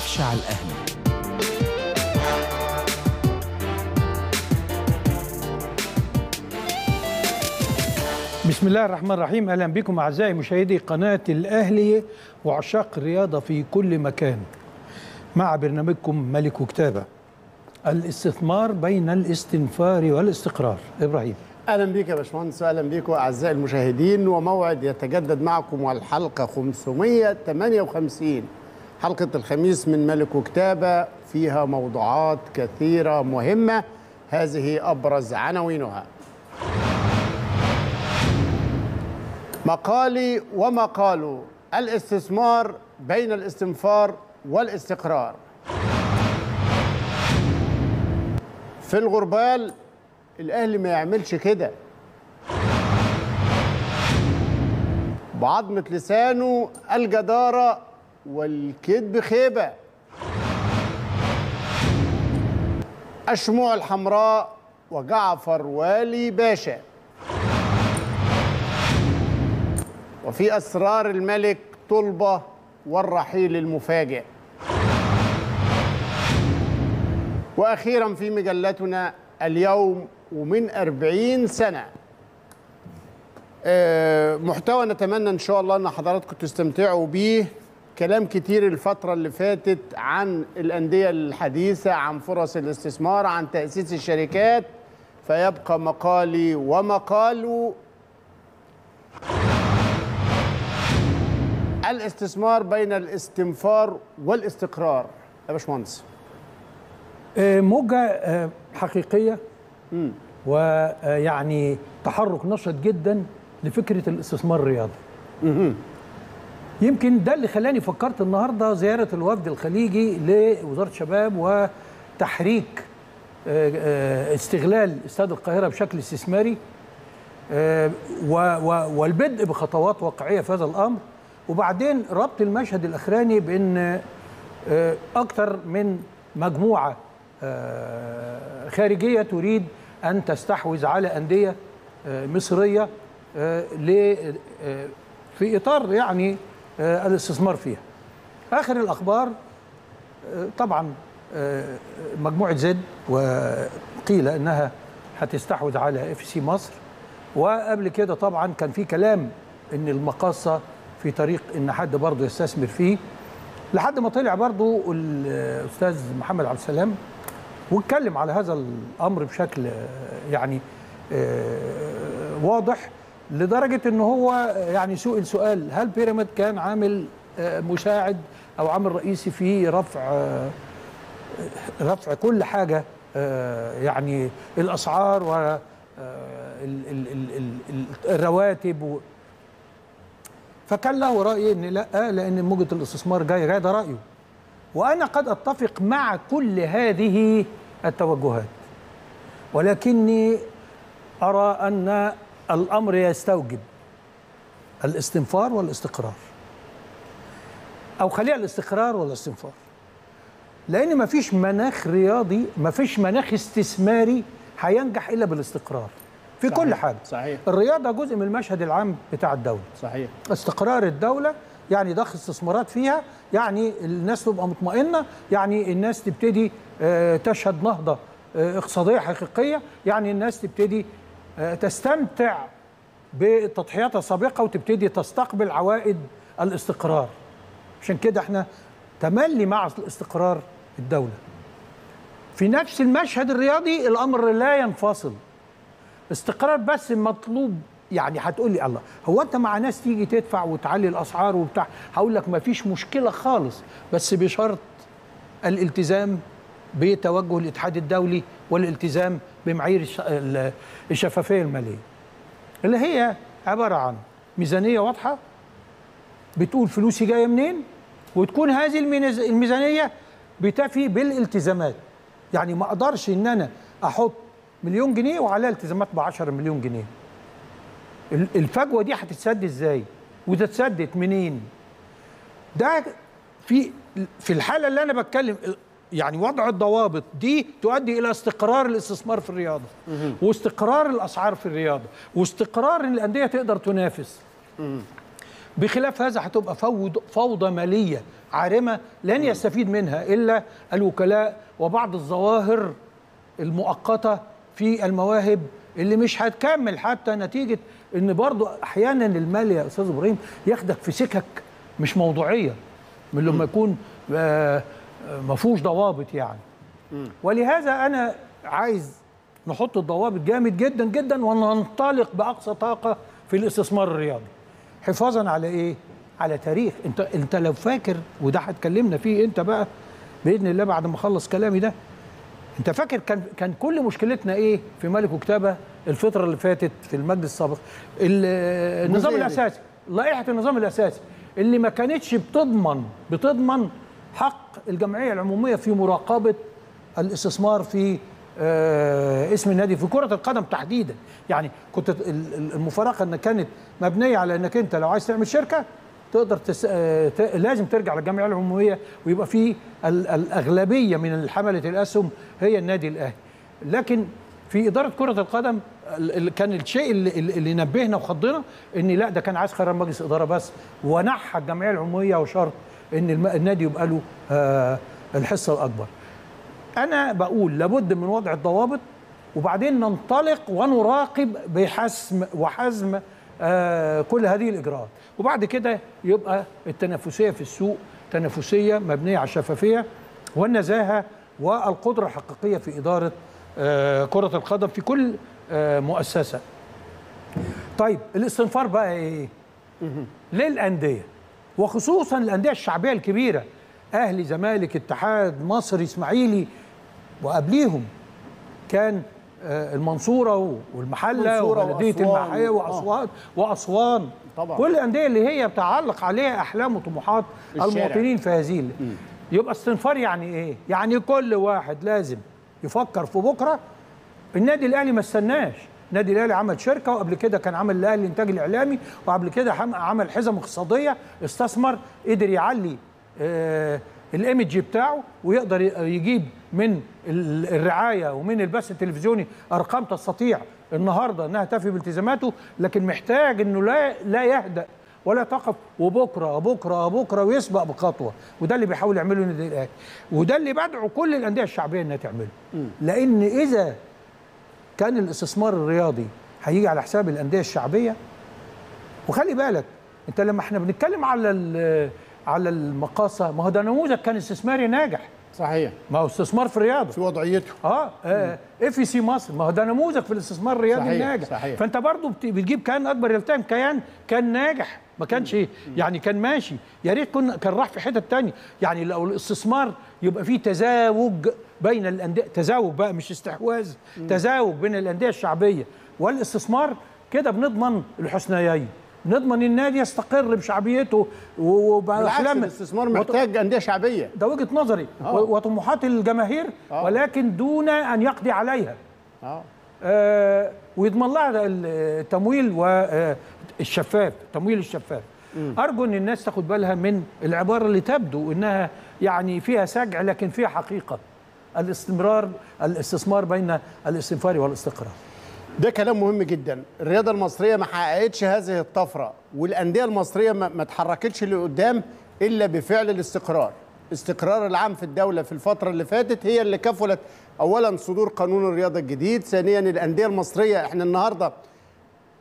قفش على الأهلي. بسم الله الرحمن الرحيم. أهلا بكم أعزائي مشاهدي قناة الأهلي وعشاق الرياضة في كل مكان. مع برنامجكم ملك وكتابه الاستثمار بين الاستنفار والاستقرار. إبراهيم. أهلا بيك يا باشمهندس. أهلا بيكم أعزائي المشاهدين. وموعد يتجدد معكم والحلقة 558 حلقة الخميس من ملك وكتابة فيها موضوعات كثيرة مهمة. هذه أبرز عناوينها. مقالي ومقال الاستثمار بين الاستنفار والاستقرار. في الغربال الأهلي ما يعملش كده. بعظمة لسانه الجدارة والكذب خيبة. الشموع الحمراء وجعفر والي باشا. وفي أسرار الملك طلبة والرحيل المفاجئ. وأخيرا في مجلتنا اليوم ومن أربعين سنة. آه، محتوى نتمنى إن شاء الله أن حضراتكم تستمتعوا بيه. كلام كتير الفترة اللي فاتت عن الأندية الحديثة عن فرص الاستثمار عن تأسيس الشركات. فيبقى مقالي ومقال الاستثمار بين الاستنفار والاستقرار. يا باشمهندس. آه، موجة آه، حقيقية. ويعني تحرك نشط جدا لفكرة الاستثمار الرياضي. يمكن ده اللي خلاني فكرت النهارده زيارة الوفد الخليجي لوزارة الشباب وتحريك آه، آه، استغلال استاد القاهرة بشكل استثماري آه، والبدء بخطوات واقعية في هذا الأمر. وبعدين ربط المشهد الأخراني بأن أكثر من مجموعة خارجية تريد أن تستحوذ على أندية مصرية في إطار يعني الاستثمار فيها. آخر الأخبار آه، طبعا آه، مجموعة زد وقيل إنها هتستحوذ على إف سي مصر. وقبل كده طبعا كان في كلام إن المقاصة في طريق إن حد برضه يستثمر فيه. لحد ما طلع برضه الأستاذ محمد عبد السلام واتكلم على هذا الأمر بشكل آه، يعني آه، واضح. لدرجة إن هو يعني سئل سؤال هل بيراميد كان عامل آه، مساعد أو عامل رئيسي في رفع آه، رفع كل حاجة آه، يعني الأسعار و ال- ال- ال- ال- ال- الرواتب فكان له رأي إن لا لأن موجة الاستثمار جاية جاية ده رأيه. وأنا قد أتفق مع كل هذه التوجهات ولكني أرى أن الأمر يستوجب الاستنفار والاستقرار. أو خليها الاستقرار والاستنفار. لأن ما فيش مناخ رياضي ما فيش مناخ استثماري هينجح إلا بالاستقرار. في صحيح، كل حاجة. صحيح. الرياضة جزء من المشهد العام بتاع الدولة. صحيح. استقرار الدولة يعني ضخ استثمارات فيها يعني الناس تبقى مطمئنة يعني الناس تبتدي آه، تشهد نهضة آه، اقتصادية حقيقية يعني الناس تبتدي تستمتع بالتضحيات السابقة وتبتدي تستقبل عوائد الاستقرار. عشان كده إحنا تملي مع الاستقرار الدولة. في نفس المشهد الرياضي الأمر لا ينفصل. استقرار بس مطلوب يعني هتقول لي الله هو أنت مع ناس تيجي تدفع وتعلي الأسعار وبتاع؟ هقول لك ما فيش مشكلة خالص بس بشرط الالتزام بتوجه الاتحاد الدولي والالتزام بمعايير الش- ال- الشفافية المالية. اللي هي عبارة عن ميزانية واضحة بتقول فلوسي جاية منين وتكون هذه الميز- الميزانية بتفي بالالتزامات. يعني ما أقدرش إن أنا أحط مليون جنيه وعليها التزامات ب 10 مليون جنيه. ال- الفجوة دي هتتسد إزاي؟ وتتسدد منين؟ ده في في الحالة اللي أنا بتكلم يعني وضع الضوابط دي تؤدي إلى استقرار الاستثمار في الرياضة واستقرار الأسعار في الرياضة واستقرار إن الأندية تقدر تنافس. بخلاف هذا هتبقى فوضى فوضى مالية عارمة لن يستفيد منها إلا الوكلاء وبعض الظواهر المؤقتة في المواهب اللي مش هتكمل حتى نتيجة إن برضو أحيانا المال يا أستاذ إبراهيم ياخدك في سكك مش موضوعية من لما يكون آه، ما فيهوش ضوابط يعني. ولهذا أنا عايز نحط الضوابط جامد جدا جدا وننطلق بأقصى طاقة في الاستثمار الرياضي. حفاظا على إيه؟ على تاريخ. أنت أنت لو فاكر وده هتكلمنا فيه أنت بقى بإذن الله بعد ما أخلص كلامي ده أنت فاكر كان كان كل مشكلتنا إيه في ملك وكتابة؟ الفترة اللي فاتت في المجلس السابق. ال- النظام. الأساسي لائحة النظام الأساسي اللي ما كانتش بتضمن بتضمن حق الجمعية العمومية في مراقبة الاستثمار في آه، اسم النادي في كرة القدم تحديدا. يعني كنت ال- ال- المفارقة إن كانت مبنية على إنك أنت لو عايز تعمل شركة تقدر تس... آه، ت... لازم ترجع للجمعية العمومية ويبقى في ال... الأغلبية من حمله الأسهم هي النادي الأهلي. لكن في إدارة كرة القدم ال- ال- كان الشيء اللي اللي نبهنا وخضنا إن لا ده كان عايز قرار مجلس إدارة بس ونحى الجمعية العمومية وشرط إن. النادي يبقى له آه الحصة الأكبر. أنا بقول لابد من وضع الضوابط وبعدين ننطلق ونراقب بحسم وحزم آه كل هذه الإجراءات. وبعد كده يبقى التنافسية في السوق تنافسية مبنية على الشفافية والنزاهة والقدرة الحقيقية في إدارة آه كرة القدم في كل مؤسسة. طيب الاستنفار بقى إيه؟ للأندية. وخصوصا الأندية الشعبية الكبيرة أهلي زمالك اتحاد مصري إسماعيلي وقبليهم كان آه، المنصورة والمحلة وبلديه. المحية وأسوان وأسوان طبعا. كل الأندية اللي هي بتعلق عليها أحلام وطموحات. المواطنين في هذه يبقى استنفار يعني إيه؟ يعني كل واحد لازم يفكر في بكرة النادي الأهلي ما استناش النادي الاهلي عمل شركه وقبل كده كان عمل الاهلي الإنتاج الإعلامي وقبل كده عمل حزم اقتصادية استثمر قدر يعلي آه الايمج بتاعه ويقدر يجيب من ال- الرعاية ومن البث التلفزيوني أرقام تستطيع النهارده إنها تفي بالتزاماته لكن محتاج إنه لا لا يهدأ ولا تقف وبكرة بكرة بكرة ويسبق بخطوة. وده اللي بيحاول يعمله النادي الأهلي. وده اللي بدعو كل الأندية الشعبية إنها تعمله. لأن إذا كان الاستثمار الرياضي هيجي على حساب الأندية الشعبية؟ وخلي بالك أنت لما إحنا بنتكلم على على المقاصة ما هو ده نموذج كان استثماري ناجح. صحيح. ما هو استثمار في الرياضة. في وضعيته. آه إف سي مصر. ما هو ده نموذج في الاستثمار الرياضي صحيح، الناجح. صحيح. فأنت برضو بت- بتجيب كيان أكبر يلتئم كيان كان ناجح. ما كانش يعني كان ماشي. يا ريت كنا كان راح في حتة تانية. يعني لو الاستثمار يبقى فيه تزاوج بين الانديه تزاوج بقى مش استحواذ تزاوج بين الأندية الشعبية والاستثمار كده بنضمن الحسنيين نضمن النادي يستقر بشعبيته وباحلام الاستثمار محتاج أندية شعبية. ده وجهة نظري آه. و- وطموحات الجماهير آه. ولكن دون أن يقضي عليها. آه. آه ويضمن لها التمويل والشفاف التمويل الشفاف أرجو إن الناس تاخد بالها من العبارة اللي تبدو إنها يعني فيها سجع لكن فيها حقيقة. الاستمرار الاستثمار بين الاستنفار والاستقرار. ده كلام مهم جدا. الرياضة المصرية ما حققتش هذه الطفرة والأندية المصرية ما اتحركتش لقدام إلا بفعل الاستقرار. استقرار العام في الدولة في الفترة اللي فاتت هي اللي كفلت اولا صدور قانون الرياضة الجديد ثانيا الأندية المصرية. إحنا النهارده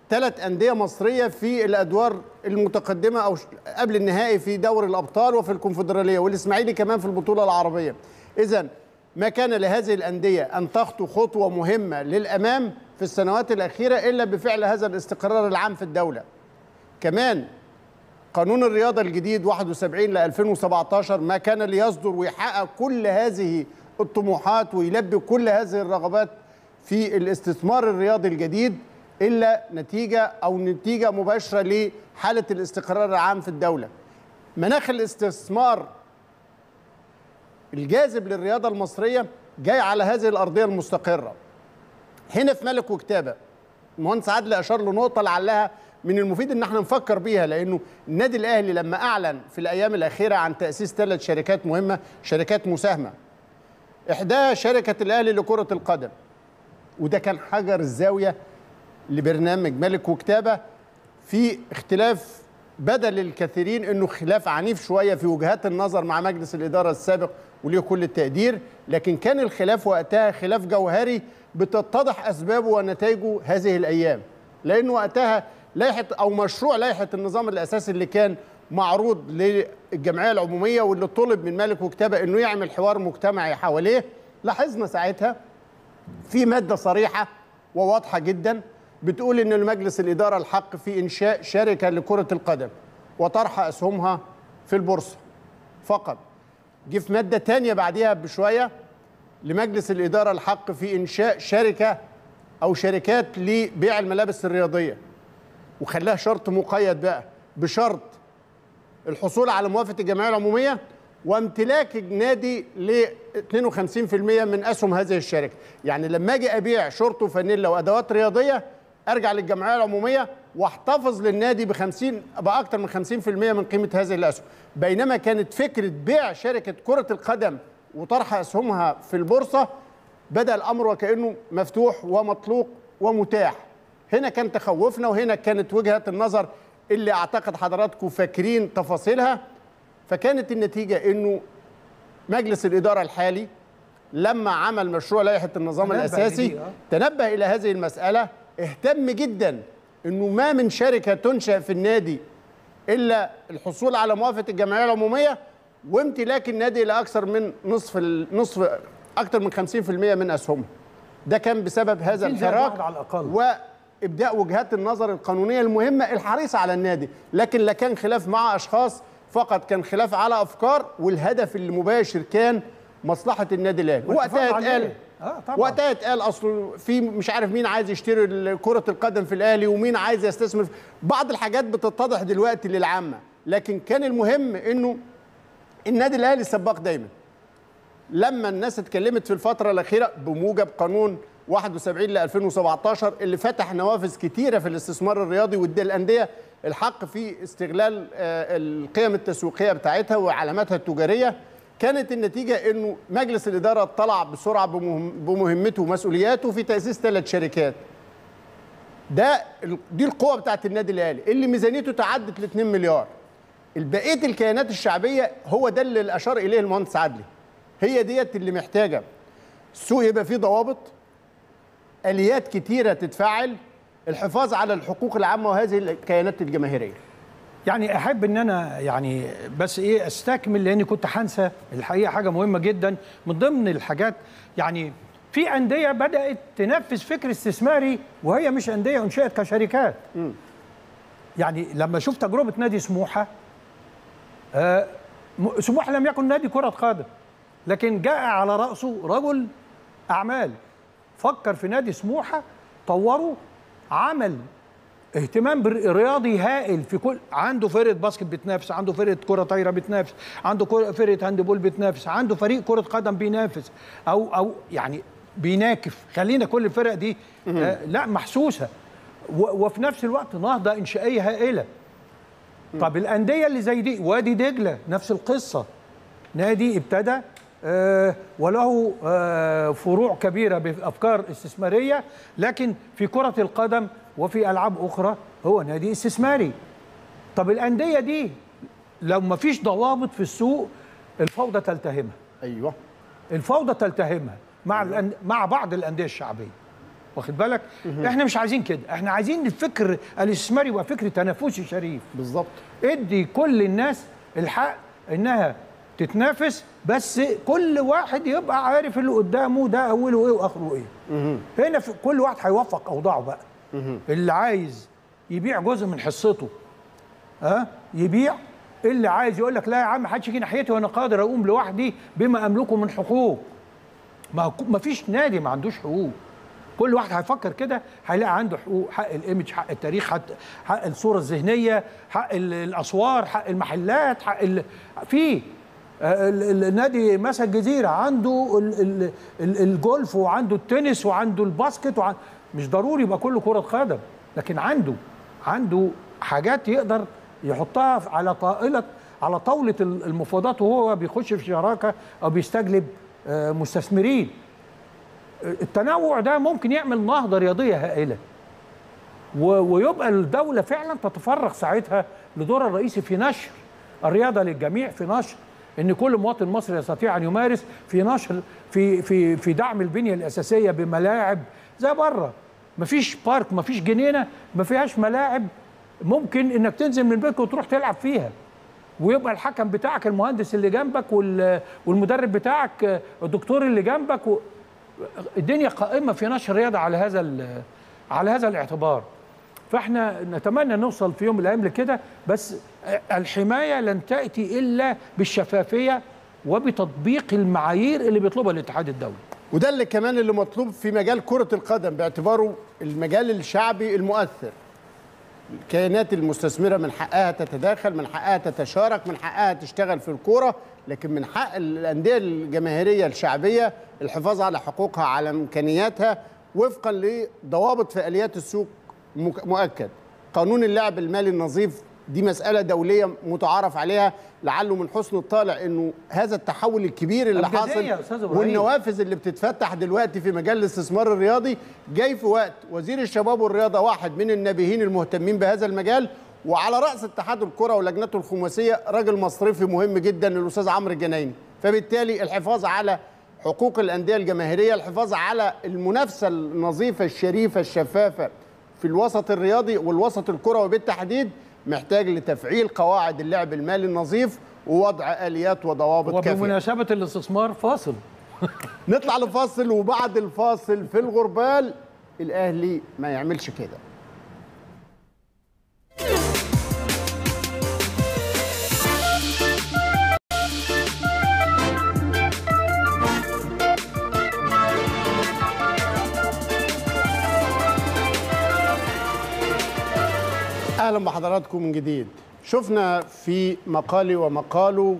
ثلاث أندية مصرية في الأدوار المتقدمة أو قبل النهائي في دوري الأبطال وفي الكونفدرالية والإسماعيلي كمان في البطولة العربية. إذا ما كان لهذه الأندية أن تخطو خطوة مهمة للأمام في السنوات الأخيرة إلا بفعل هذا الاستقرار العام في الدولة. كمان قانون الرياضة الجديد 71 ل 2017 ما كان ليصدر ويحقق كل هذه الطموحات ويلبي كل هذه الرغبات في الاستثمار الرياضي الجديد إلا نتيجة أو نتيجة مباشرة لحالة الاستقرار العام في الدولة. مناخ الاستثمار الجاذب للرياضة المصرية جاي على هذه الأرضية المستقرة. هنا في ملك وكتابة المهندس عادل أشار لنقطه لعلها من المفيد إن إحنا نفكر بيها لأنه النادي الأهلي لما أعلن في الأيام الأخيرة عن تأسيس ثلاث شركات مهمة شركات مساهمة. احداها شركة الأهلي لكرة القدم. وده كان حجر الزاوية لبرنامج ملك وكتابة في اختلاف بدا للكثيرين إنه خلاف عنيف شوية في وجهات النظر مع مجلس الإدارة السابق وليه كل التقدير لكن كان الخلاف وقتها خلاف جوهري بتتضح أسبابه ونتائجه هذه الأيام. لأنه وقتها لائحة أو مشروع لائحة النظام الأساسي اللي كان معروض للجمعية العمومية واللي طلب من مالك وكتابة إنه يعمل حوار مجتمعي حواليه لاحظنا ساعتها في مادة صريحة وواضحة جدا بتقول إن المجلس الإدارة الحق في إنشاء شركة لكرة القدم وطرح أسهمها في البورصة. فقط جه في مادة تانية بعديها بشوية لمجلس الإدارة الحق في إنشاء شركة أو شركات لبيع الملابس الرياضية. وخلاها شرط مقيد بقى بشرط الحصول على موافقة الجمعية العمومية وامتلاك النادي ل 52% من أسهم هذه الشركة، يعني لما أجي أبيع شورت وفانيلا وأدوات رياضية ارجع للجمعيه العموميه واحتفظ للنادي ب 50 باكثر من 50% من قيمه هذه الاسهم، بينما كانت فكره بيع شركه كره القدم وطرح اسهمها في البورصه بدا الامر وكانه مفتوح ومطلوق ومتاح. هنا كان تخوفنا وهنا كانت وجهه النظر اللي اعتقد حضراتكم فاكرين تفاصيلها فكانت النتيجه انه مجلس الاداره الحالي لما عمل مشروع لائحه النظام تنبه الأساسي آه. تنبه إلى هذه المسألة اهتم جدا إنه ما من شركة تنشأ في النادي إلا الحصول على موافقة الجمعية العمومية وامتلاك النادي لاكثر من نصف النصف أكثر من 50% من أسهمه ده كان بسبب هذا 50 زائد الحراك على الأقل. وإبداء وجهات النظر القانونية المهمة الحريصة على النادي لكن لا كان خلاف مع أشخاص فقط كان خلاف على أفكار والهدف المباشر كان مصلحة النادي الأهلي وقتها. اتقال آه طبعاً. وقتها اتقال أصل في مش عارف مين عايز يشتري كرة القدم في الأهلي ومين عايز يستثمر في- بعض الحاجات بتتضح دلوقتي للعامة لكن كان المهم إنه النادي الأهلي سباق دايما لما الناس اتكلمت في الفترة الأخيرة بموجب قانون 71 ل 2017 اللي فتح نوافذ كتيرة في الاستثمار الرياضي وادى الأندية الحق في استغلال آه، القيم التسويقية بتاعتها وعلاماتها التجارية كانت النتيجة إنه مجلس الإدارة اطلع بسرعة بمهم- بمهمته ومسؤولياته في تأسيس ثلاث شركات. ده دي القوة بتاعت النادي الأهلي اللي ميزانيته تعدت ل 2 مليار. البقيه الكيانات الشعبية هو ده اللي أشار إليه المهندس عدلي. هي ديت اللي محتاجة. السوق يبقى فيه ضوابط. آليات كتيرة تتفعل. الحفاظ على الحقوق العامة وهذه الكيانات الجماهيرية. يعني أحب إن أنا يعني بس إيه أستكمل لأني كنت هنسى الحقيقة حاجة مهمة جدا. من ضمن الحاجات يعني في أندية بدأت تنفذ فكر استثماري وهي مش أندية أنشئت كشركات. يعني لما شوف تجربة نادي سموحة آه م- سموحة لم يكن نادي كرة قدم لكن جاء على رأسه رجل أعمال. فكر في نادي سموحة طوره عمل اهتمام بالرياضي هائل في كل عنده فرقة باسكت بتنافس عنده فرقة كرة طايرة بتنافس عنده فرقة هاندبول بتنافس عنده فريق كرة قدم بينافس أو أو يعني بيناكف. خلينا كل الفرق دي آه لا محسوسة. وفي نفس الوقت نهضة إنشائية هائلة. طب الأندية اللي زي دي وادي دجلة نفس القصة. نادي ابتدى آه وله آه فروع كبيرة بأفكار استثمارية لكن في كرة القدم وفي ألعاب أخرى هو نادي استثماري. طب الأندية دي لو ما فيش ضوابط في السوق الفوضى تلتهمها. أيوه. الفوضى تلتهمها مع الأن... مع بعض الأندية الشعبية. واخد بالك؟ إحنا مش عايزين كده. إحنا عايزين الفكر الاستثماري يبقى فكر تنافسي شريف. بالظبط. ادي كل الناس الحق إنها تتنافس بس كل واحد يبقى عارف اللي قدامه ده أوله إيه وآخره إيه. هنا في كل واحد هيوفق أوضاعه بقى. اللي عايز يبيع جزء من حصته ها؟ يبيع. اللي عايز يقول لك لا يا عم محدش يجي ناحيتي وأنا قادر اقوم لوحدي بما املكه من حقوق. ما فيش نادي ما عندوش حقوق. كل واحد هيفكر كده هيلاقي عنده حقوق حق الإيمج حق التاريخ حق, حق الصورة الذهنية حق ال- الأسوار حق المحلات حق ال... في آه، النادي مثلا الجزيرة عنده ال- ال- ال- الجولف وعنده التنس وعنده الباسكت وعن... مش ضروري يبقى كله كرة قدم لكن عنده عنده حاجات يقدر يحطها على طاوله على طاولة المفاوضات وهو بيخش في شراكة أو بيستجلب آه، مستثمرين. التنوع ده ممكن يعمل نهضة رياضية هائلة. ويبقى الدولة فعلا تتفرغ ساعتها لدورها الرئيسي في نشر الرياضة للجميع في نشر إن كل مواطن مصري يستطيع أن يمارس في نشر في في في دعم البنية الأساسية بملاعب زي بره. مفيش بارك مفيش جنينة ما فيهاش ملاعب. ممكن إنك تنزل من بيتك وتروح تلعب فيها. ويبقى الحكم بتاعك المهندس اللي جنبك وال- والمدرب بتاعك الدكتور اللي جنبك و... الدنيا قائمة في نشر الرياضه على هذا على هذا الاعتبار. فإحنا نتمنى نوصل في يوم من الأيام لكده بس الحماية لن تأتي إلا بالشفافية وبتطبيق المعايير اللي بيطلبها الاتحاد الدولي. وده اللي كمان اللي مطلوب في مجال كرة القدم باعتباره المجال الشعبي المؤثر. الكيانات المستثمرة من حقها تتداخل من حقها تتشارك من حقها تشتغل في الكورة لكن من حق الأندية الجماهيرية الشعبية الحفاظ على حقوقها على إمكانياتها وفقا لضوابط في آليات السوق مؤكد. قانون اللعب المالي النظيف دي مسألة دولية متعارف عليها لعله من حسن الطالع إنه هذا التحول الكبير اللي حاصل. والنوافذ اللي بتتفتح دلوقتي في مجال الاستثمار الرياضي جاي في وقت وزير الشباب والرياضة واحد من النابهين المهتمين بهذا المجال وعلى رأس اتحاد الكرة ولجنته الخماسية راجل مصرفي مهم جدا الأستاذ عمرو الجنايني فبالتالي الحفاظ على حقوق الأندية الجماهيرية الحفاظ على المنافسة النظيفة الشريفة الشفافة في الوسط الرياضي والوسط الكروي بالتحديد محتاج لتفعيل قواعد اللعب المالي النظيف ووضع آليات وضوابط كافية. وبمناسبة الاستثمار فاصل. نطلع لفاصل وبعد الفاصل في الغربال الأهلي ما يعملش كده. أهلا بحضراتكم من جديد. شفنا في مقالي ومقاله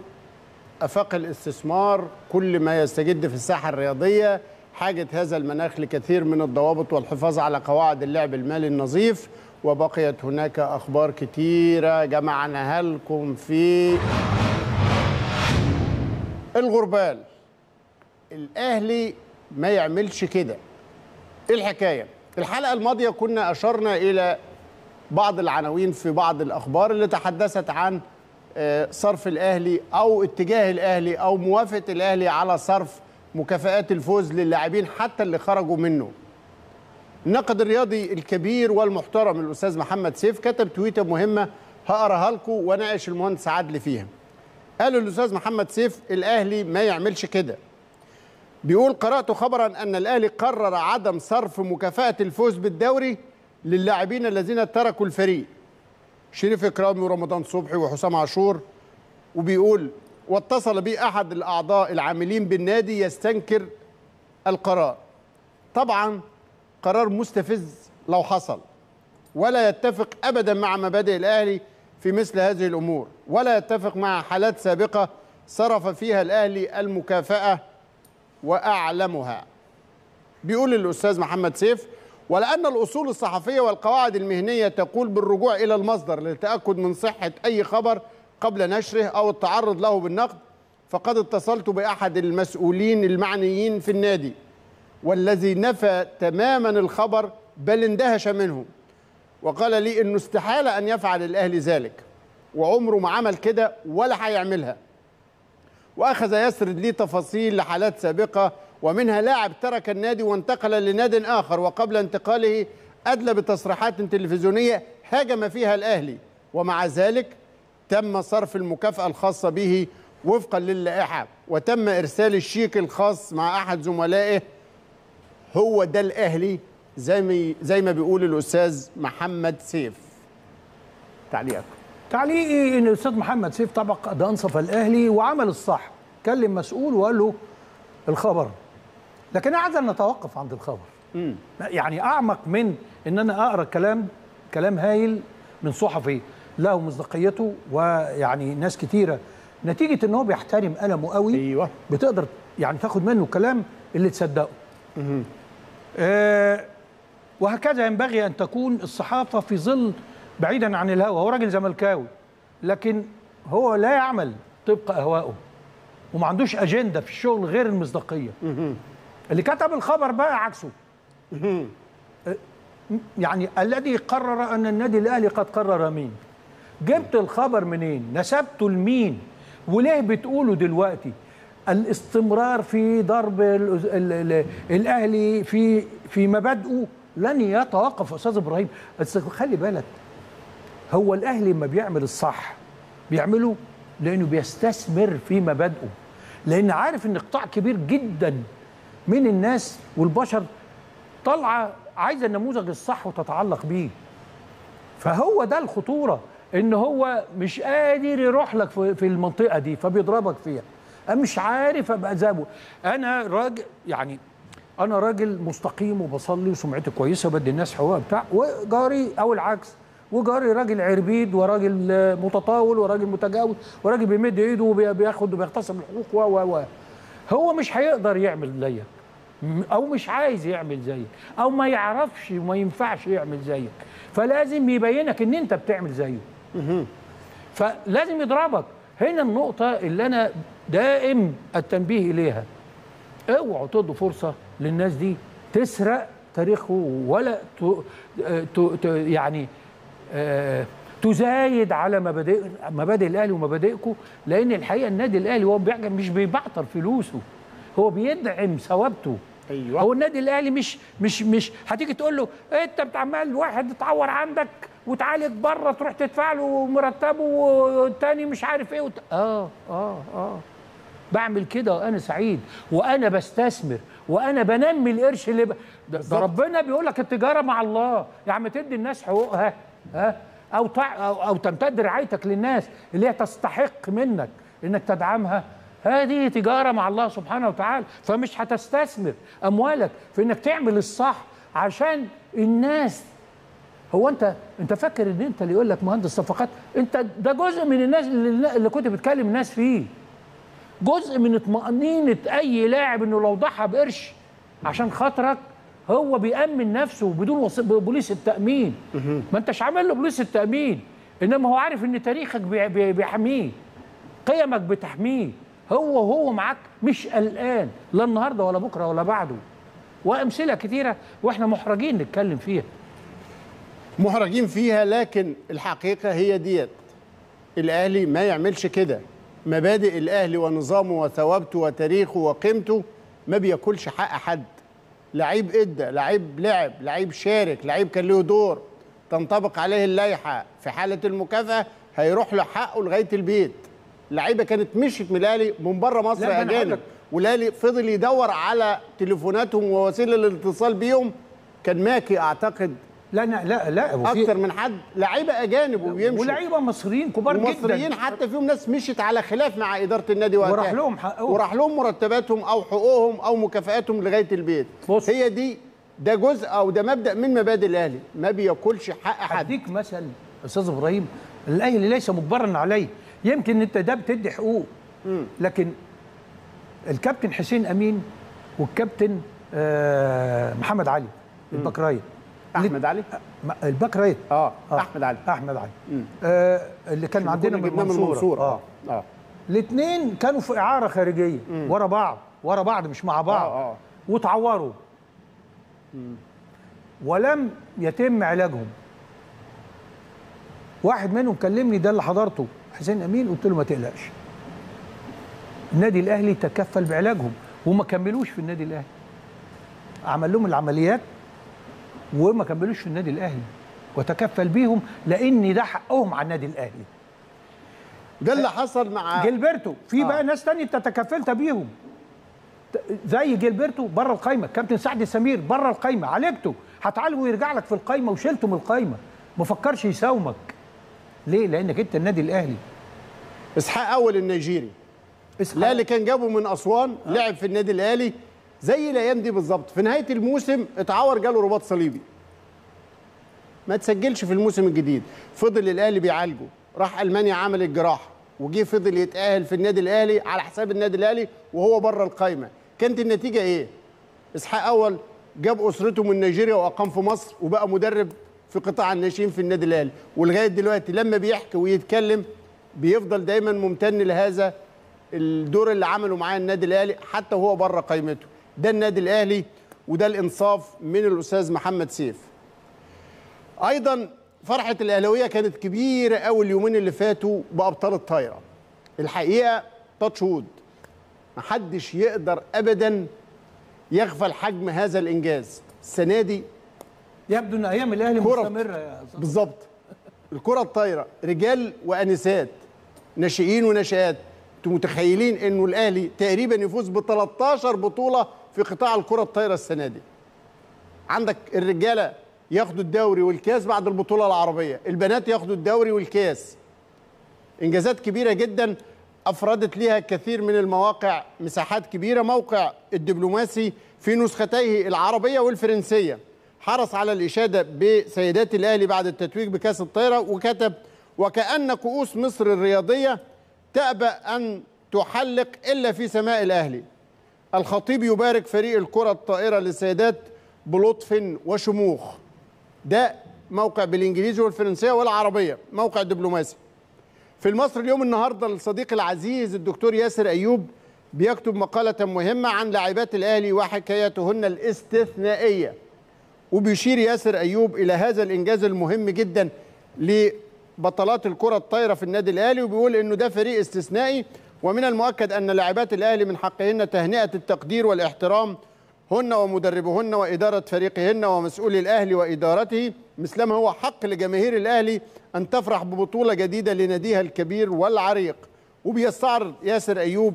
أفاق الاستثمار كل ما يستجد في الساحة الرياضية حاجة هذا المناخ لكثير من الضوابط والحفاظ على قواعد اللعب المالي النظيف وبقيت هناك أخبار كتيرة جمعناها لكم في الغربال. الأهلي ما يعملش كده. إيه الحكاية؟ الحلقة الماضية كنا أشرنا إلى بعض العناوين في بعض الأخبار اللي تحدثت عن آه، صرف الأهلي أو اتجاه الأهلي أو موافقة الأهلي على صرف مكافآت الفوز للاعبين حتى اللي خرجوا منه. الناقد الرياضي الكبير والمحترم الأستاذ محمد سيف كتب تويتة مهمة هقراها لكم واناقش المهندس عدلي فيها. قال الأستاذ محمد سيف الأهلي ما يعملش كده. بيقول قرأت خبرا أن الأهلي قرر عدم صرف مكافأة الفوز بالدوري للاعبين الذين تركوا الفريق. شريف إكرامي ورمضان صبحي وحسام عاشور وبيقول واتصل بي أحد الأعضاء العاملين بالنادي يستنكر القرار. طبعا قرار مستفز لو حصل ولا يتفق أبدا مع مبادئ الأهلي في مثل هذه الأمور ولا يتفق مع حالات سابقة صرف فيها الأهلي المكافأة وأعلمها. بيقول الأستاذ محمد سيف ولأن الأصول الصحفية والقواعد المهنية تقول بالرجوع إلى المصدر للتأكد من صحة أي خبر قبل نشره أو التعرض له بالنقد فقد اتصلت بأحد المسؤولين المعنيين في النادي والذي نفى تماما الخبر بل اندهش منه وقال لي إنه استحاله أن يفعل الأهلي ذلك وعمره ما عمل كده ولا هيعملها. وأخذ يسرد لي تفاصيل لحالات سابقة ومنها لاعب ترك النادي وانتقل لناد آخر وقبل انتقاله أدلى بتصريحات تلفزيونية هاجم فيها الأهلي. ومع ذلك تم صرف المكافأة الخاصة به وفقا للائحة. وتم إرسال الشيك الخاص مع أحد زملائه هو ده الأهلي زي زي ما بيقول الأستاذ محمد سيف. تعليقك. تعليقي إن الأستاذ محمد سيف طبق قد أنصف الأهلي وعمل الصح. كلم مسؤول وقال له الخبر. لكن عايز أن نتوقف عند الخبر. يعني أعمق من إن أنا أقرأ كلام كلام هايل من صحفي له مصداقيته ويعني ناس كتيرة. نتيجة إن هو بيحترم قلمه قوي أيوه. بتقدر يعني تاخد منه الكلام اللي تصدقه. آه وهكذا ينبغي أن تكون الصحافة في ظل بعيدا عن الهوى. هو راجل زملكاوي لكن هو لا يعمل طبق اهوائه وما عندوش أجندة في الشغل غير المصداقية. اللي كتب الخبر بقى عكسه. آه، يعني الذي قرر أن النادي الأهلي قد قرر مين؟ جبت الخبر منين؟ نسبته لمين؟ وليه بتقوله دلوقتي؟ الاستمرار في ضرب ال ال ال الأهلي في في مبادئه لن يتوقف أستاذ إبراهيم. بس خلي بالك هو الأهلي لما بيعمل الصح بيعمله لأنه بيستثمر في مبادئه. لأن عارف إن قطاع كبير جدا من الناس والبشر طالعة عايزة النموذج الصح وتتعلق بيه. فهو ده الخطورة إن هو مش قادر يروح لك في المنطقة دي فبيضربك فيها. مش عارف أبقى ذابه أنا راجل يعني أنا راجل مستقيم وبصلي وسمعتي كويسة وبدي الناس حقوقها بتاع وجاري أو العكس وجاري راجل عربيد وراجل متطاول وراجل متجاوز وراجل بيمد إيده وبياخد وبيغتصب الحقوق و و هو مش هيقدر يعمل م- أو مش عايز يعمل زيك أو ما يعرفش وما ينفعش يعمل زيك. فلازم يبينك إن أنت بتعمل زيه. فلازم يضربك. هنا النقطة اللي أنا دائم التنبيه إليها. اوعوا تدوا فرصة للناس دي تسرق تاريخه ولا ت... ت... ت... يعني آه، تزايد على مبادئ مبادئ الأهلي ومبادئكم. لأن الحقيقة النادي الأهلي هو مش بيبعتر فلوسه. هو بيدعم ثوابته. أيوة. هو النادي الأهلي مش مش مش هتيجي تقول له أنت بتعمل واحد اتعور عندك وتعالج بره تروح تدفع له مرتبه والتاني مش عارف إيه وت... آه آه آه بعمل كده وأنا سعيد وأنا بستثمر وأنا بنمي القرش اللي ب... ده. ربنا بيقول لك التجارة مع الله يا عم تدي الناس حقوقها ها أو تع... أو, أو تمتد رعايتك للناس اللي هي تستحق منك إنك تدعمها هذه تجارة مع الله سبحانه وتعالى فمش هتستثمر أموالك في إنك تعمل الصح عشان الناس. هو أنت أنت فاكر إن أنت اللي يقول لك مهندس صفقات؟ أنت ده جزء من الناس اللي, اللي كنت بتكلم الناس فيه. جزء من اطمأنينة أي لاعب إنه لو ضحى بقرش عشان خاطرك هو بيأمن نفسه بدون. بوليس التأمين. ما أنتش عامل له بوليس التأمين إنما هو عارف إن تاريخك بي... بي... بيحميه قيمك بتحميه. هو وهو معاك مش قلقان لا النهارده ولا بكره ولا بعده. وأمثلة كتيرة وإحنا محرجين نتكلم فيها. محرجين فيها لكن الحقيقة هي ديت. الأهلي ما يعملش كده. مبادئ الأهلي ونظامه وثوابته وتاريخه وقيمته ما بياكلش حق حد. لعيب إدى لعيب لعب لعيب شارك لعيب كان له دور تنطبق عليه اللائحة في حالة المكافأة هيروح له حقه لغاية البيت. لعيبة كانت مشيت من الأهلي من بره مصر لك. والأهلي فضل يدور على تليفوناتهم ووسيلة الاتصال بيهم. كان ماكي أعتقد لا لا لا أكتر من حد. لعيبه أجانب وبيمشوا ولاعيبه مصريين كبار جدا. حتى فيهم ناس مشيت على خلاف مع إدارة النادي وقتها. وراح لهم حقهم. وراح لهم مرتباتهم أو حقوقهم أو مكافآتهم لغاية البيت. بص. هي دي ده جزء أو ده مبدأ من مبادئ الأهلي. ما بياكلش حق حد. هديك مثل أستاذ إبراهيم الأهلي ليس مجبرا عليه. يمكن أنت ده بتدي حقوق. لكن الكابتن حسين أمين والكابتن آه محمد علي ال back right. أحمد علي؟ ال back right. آه أحمد علي. أحمد علي. آه اللي كان عندنا من المنصوره آه. آه. الاثنين كانوا في إعارة خارجية ورا بعض ورا بعض مش مع بعض. آه، آه. وتعوروا. ولم يتم علاجهم. واحد منهم كلمني ده اللي حضرته. حسين أمين قلت له ما تقلقش. النادي الأهلي تكفل بعلاجهم. وما كملوش في النادي الأهلي. عمل لهم العمليات وما كملوش في النادي الأهلي. وتكفل بيهم لأن ده حقهم على النادي الأهلي. ده اللي حصل مع جيلبرتو. في آه. بقى ناس تانية انت تكفلت بيهم زي جيلبرتو بره القايمة. كابتن سعد سمير بره القايمة. عالجته. هتعالجه ويرجع لك في القايمة وشلته من القايمة. ما فكرش يساومك. ليه؟ لأنك أنت النادي الأهلي. إسحاق أول النيجيري. لا اللي كان جابه من أسوان لعب في النادي الأهلي زي الأيام دي بالظبط. في نهاية الموسم اتعور جاله رباط صليبي. ما تسجلش في الموسم الجديد. فضل الأهلي بيعالجه. راح ألمانيا عمل الجراحة. وجي فضل يتأهل في النادي الأهلي على حساب النادي الأهلي وهو بره القايمة. كانت النتيجة إيه؟ إسحاق أول جاب أسرته من نيجيريا وأقام في مصر وبقى مدرب في قطاع الناشئين في النادي الأهلي. ولغاية دلوقتي لما بيحكي ويتكلم بيفضل دايما ممتن لهذا الدور اللي عمله معاه النادي الأهلي حتى وهو بره قائمته. ده النادي الأهلي وده الإنصاف من الأستاذ محمد سيف. أيضا فرحة الأهلاوية كانت كبيرة قوي اليومين اللي فاتوا بأبطال الطايرة. الحقيقة تاتش وود محدش يقدر ابدا يغفل حجم هذا الإنجاز. السنة دي يبدو إن أيام الأهلي. مستمرة. بالظبط. الكرة الطايرة رجال وأنسات. ناشئين وناشئات. أنتوا متخيلين انه الاهلي تقريبا يفوز ب 13 بطولة في قطاع الكرة الطايرة السنة دي؟ عندك الرجالة ياخدوا الدوري والكاس بعد البطولة العربية. البنات ياخدوا الدوري والكاس. إنجازات كبيرة جدا أفردت ليها كثير من المواقع. مساحات كبيرة. موقع الدبلوماسي في نسختيه العربية والفرنسية. حرص على الإشادة بسيدات الأهلي بعد التتويج بكأس الطايرة وكتب وكأن كؤوس مصر الرياضية تأبى أن تحلق إلا في سماء الأهلي. الخطيب يبارك فريق الكرة الطائرة للسيدات بلطف وشموخ. ده موقع بالإنجليزي والفرنسية والعربية موقع دبلوماسي. في المصري اليوم النهارده الصديق العزيز الدكتور ياسر أيوب بيكتب مقالة مهمة عن لاعبات الأهلي وحكاياتهن الاستثنائية. وبيشير ياسر أيوب إلى هذا الإنجاز المهم جدا لبطلات الكرة الطايرة في النادي الأهلي وبيقول إنه ده فريق استثنائي. ومن المؤكد أن لاعبات الأهلي من حقهن تهنئة التقدير والاحترام هن ومدربهن وإدارة فريقهن ومسؤولي الأهلي وإدارته. مثلما هو حق لجماهير الأهلي أن تفرح ببطولة جديدة لناديها الكبير والعريق. وبيستعرض ياسر أيوب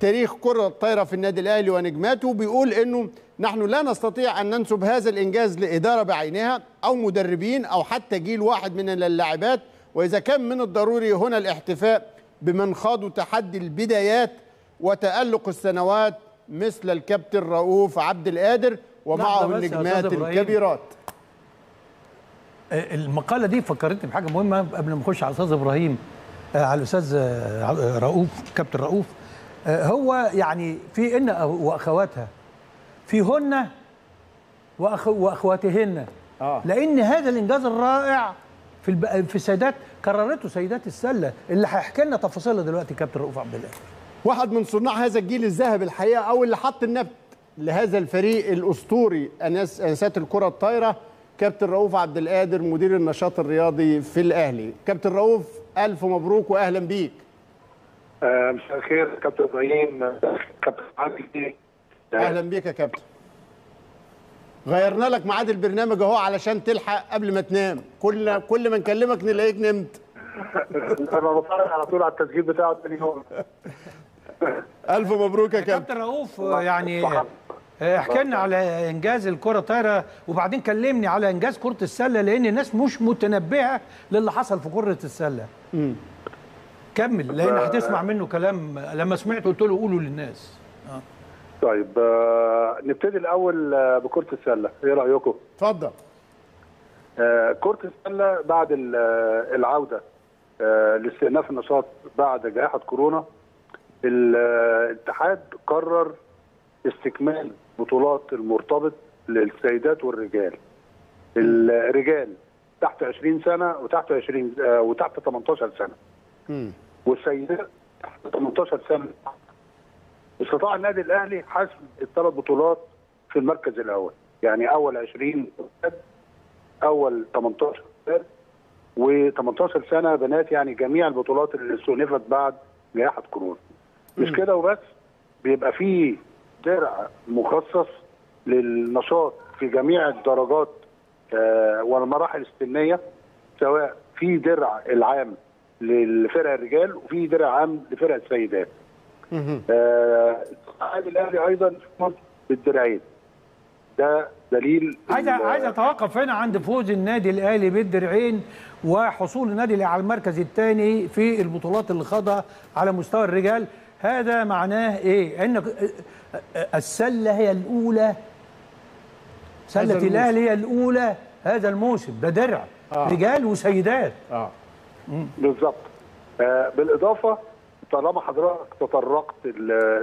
تاريخ كرة الطايرة في النادي الأهلي ونجماته بيقول إنه نحن لا نستطيع أن ننسب هذا الإنجاز لإدارة بعينها أو مدربين أو حتى جيل واحد من اللاعبات. وإذا كان من الضروري هنا الاحتفاء بمن خاضوا تحدي البدايات وتألق السنوات مثل الكابتن رؤوف عبد القادر ومعه النجمات إبراهيم. الكبيرات. آه، المقالة دي فكرتني بحاجة مهمة قبل ما نخش على الأستاذ إبراهيم آه، على الأستاذ آه، رؤوف كابتن رؤوف. هو يعني في إن وأخواتها. فيهن وأخ وأخواتهن. آه. لأن هذا الإنجاز الرائع في الب... في السيدات كررته سيدات السلة اللي هيحكي لنا تفاصيلها دلوقتي كابتن رؤوف عبد الله. واحد من صناع هذا الجيل الذهبي الحقيقة أو اللي حط النبت لهذا الفريق الأسطوري اناس أنسات الكرة الطايرة كابتن رؤوف عبد القادر مدير النشاط الرياضي في الأهلي. كابتن رؤوف ألف مبروك واهلا بيك. آه، مساء الخير كابتن إبراهيم. آه، كابتن عادل أهلا بيك يا كابتن. غيرنا لك ميعاد البرنامج أهو علشان تلحق قبل ما تنام. كل كل ما نكلمك نلاقيك نمت. أنا بتفرج على طول على التسجيل بتاعه تاني يوم. ألف مبروك يا كابتن. كابتن رؤوف آه، يعني آه، احكي لنا على إنجاز الكرة الطايره وبعدين كلمني على إنجاز كرة السلة لأن الناس مش متنبهة للي حصل في كرة السلة. كمل لأن هتسمع منه كلام لما سمعت قلت له قولوا للناس. طيب آه، نبتدي الأول آه، بكرة السلة. إيه رأيكم؟ اتفضل. آه، كرة السلة بعد ال- آه، العودة آه، لاستئناف النشاط بعد جائحة كورونا الاتحاد قرر استكمال بطولات المرتبط للسيدات والرجال. الرجال تحت 20 سنة وتحت 20 آه، وتحت 18 سنة. والسيدات تحت 18 سنة. استطاع النادي الأهلي حسم الثلاث بطولات في المركز الأول. يعني أول 20 ولاد، أول 18 ولاد، و18 سنة بنات يعني جميع البطولات اللي استؤنفت بعد جائحة كورونا. مش كده وبس بيبقى فيه درع مخصص للنشاط في جميع الدرجات آه، والمراحل السنية سواء في درع العام للفرق الرجال وفي درع عام لفرق السيدات. آه، الأهلي أيضا بالدرعين. ده دليل عايز عايز أتوقف هنا عند فوز النادي الأهلي بالدرعين وحصول النادي الاهلي على المركز الثاني في البطولات اللي خاضها على مستوى الرجال هذا معناه إيه إن السلة هي الأولى سلة. الأهلي هي الأولى هذا الموسم ده درع آه. رجال وسيدات آه بالظبط. آه بالإضافة طالما حضرتك تطرقت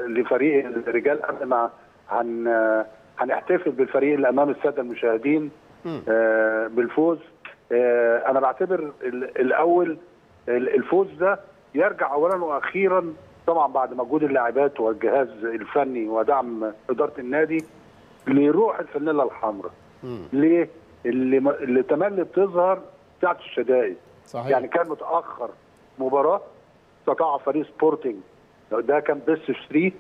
لفريق الرجال قبل ما هن هنحتفل بالفريق اللي أمام السادة المشاهدين آه بالفوز. آه أنا بعتبر ال- الأول ال- الفوز ده يرجع اولا وأخيرا طبعا بعد مجهود اللاعبات والجهاز الفني ودعم إدارة النادي لروح الفانيلا الحمراء. ليه؟ اللي اللي تملي بتظهر ساعه الشدائد. صحيح. يعني كان متأخر مباراة استطاع فريق سبورتنج. ده كان best 3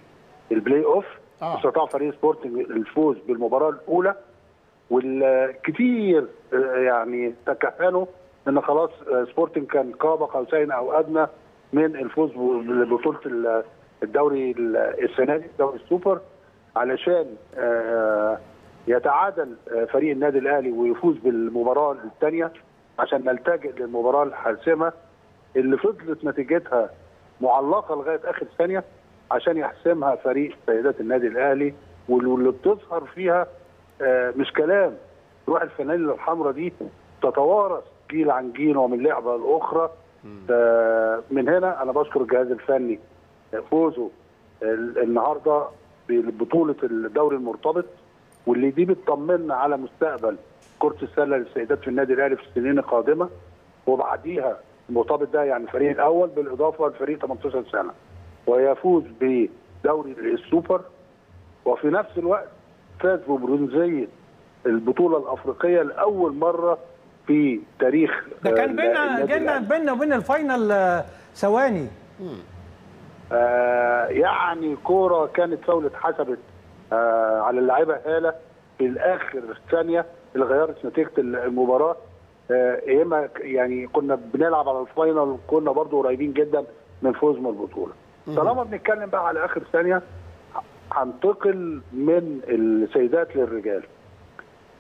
ال playoff. آه. استطاع فريق سبورتنج الفوز بالمباراة الأولى. والكثير آه، يعني تكهنوا إن خلاص آه، سبورتنج كان قاب قوسين أو أدنى من الفوز ببطولة ال- الدوري ال- السنة دي دوري السوبر علشان آه، يتعادل فريق النادي الأهلي ويفوز بالمباراة الثانية عشان نلتجئ للمباراة الحاسمة اللي فضلت نتيجتها معلقة لغاية آخر ثانية عشان يحسمها فريق سيدات النادي الأهلي واللي بتظهر فيها آه، مش كلام. روح الفانيلا الحمراء دي تتوارث جيل عن جيل ومن لعبة لأخرى. آه، من هنا أنا بشكر الجهاز الفني آه، فوزه ال- النهارده ببطولة الدوري المرتبط واللي دي بتطمنا على مستقبل كرة السلة للسيدات في النادي الأهلي في السنين القادمة وبعديها المرتبط ده يعني الفريق الأول بالإضافة لفريق 18 سنة ويفوز بدوري السوبر وفي نفس الوقت فاز ببرونزيه البطولة الأفريقية لأول مرة في تاريخ ده آه، كان بينا النادي كان الأهلي. بيننا وبين ال final آه، ثواني. آه يعني كورة كانت فاول اتحسبت آه على اللاعبه هالة في الآخر ثانية. اللي غيرت نتيجة المباراة آه إما يعني كنا بنلعب على ال final كنا برضو قريبين جدا من فوزنا البطولة. طالما بنتكلم بقى على آخر ثانية هنتقل من السيدات للرجال.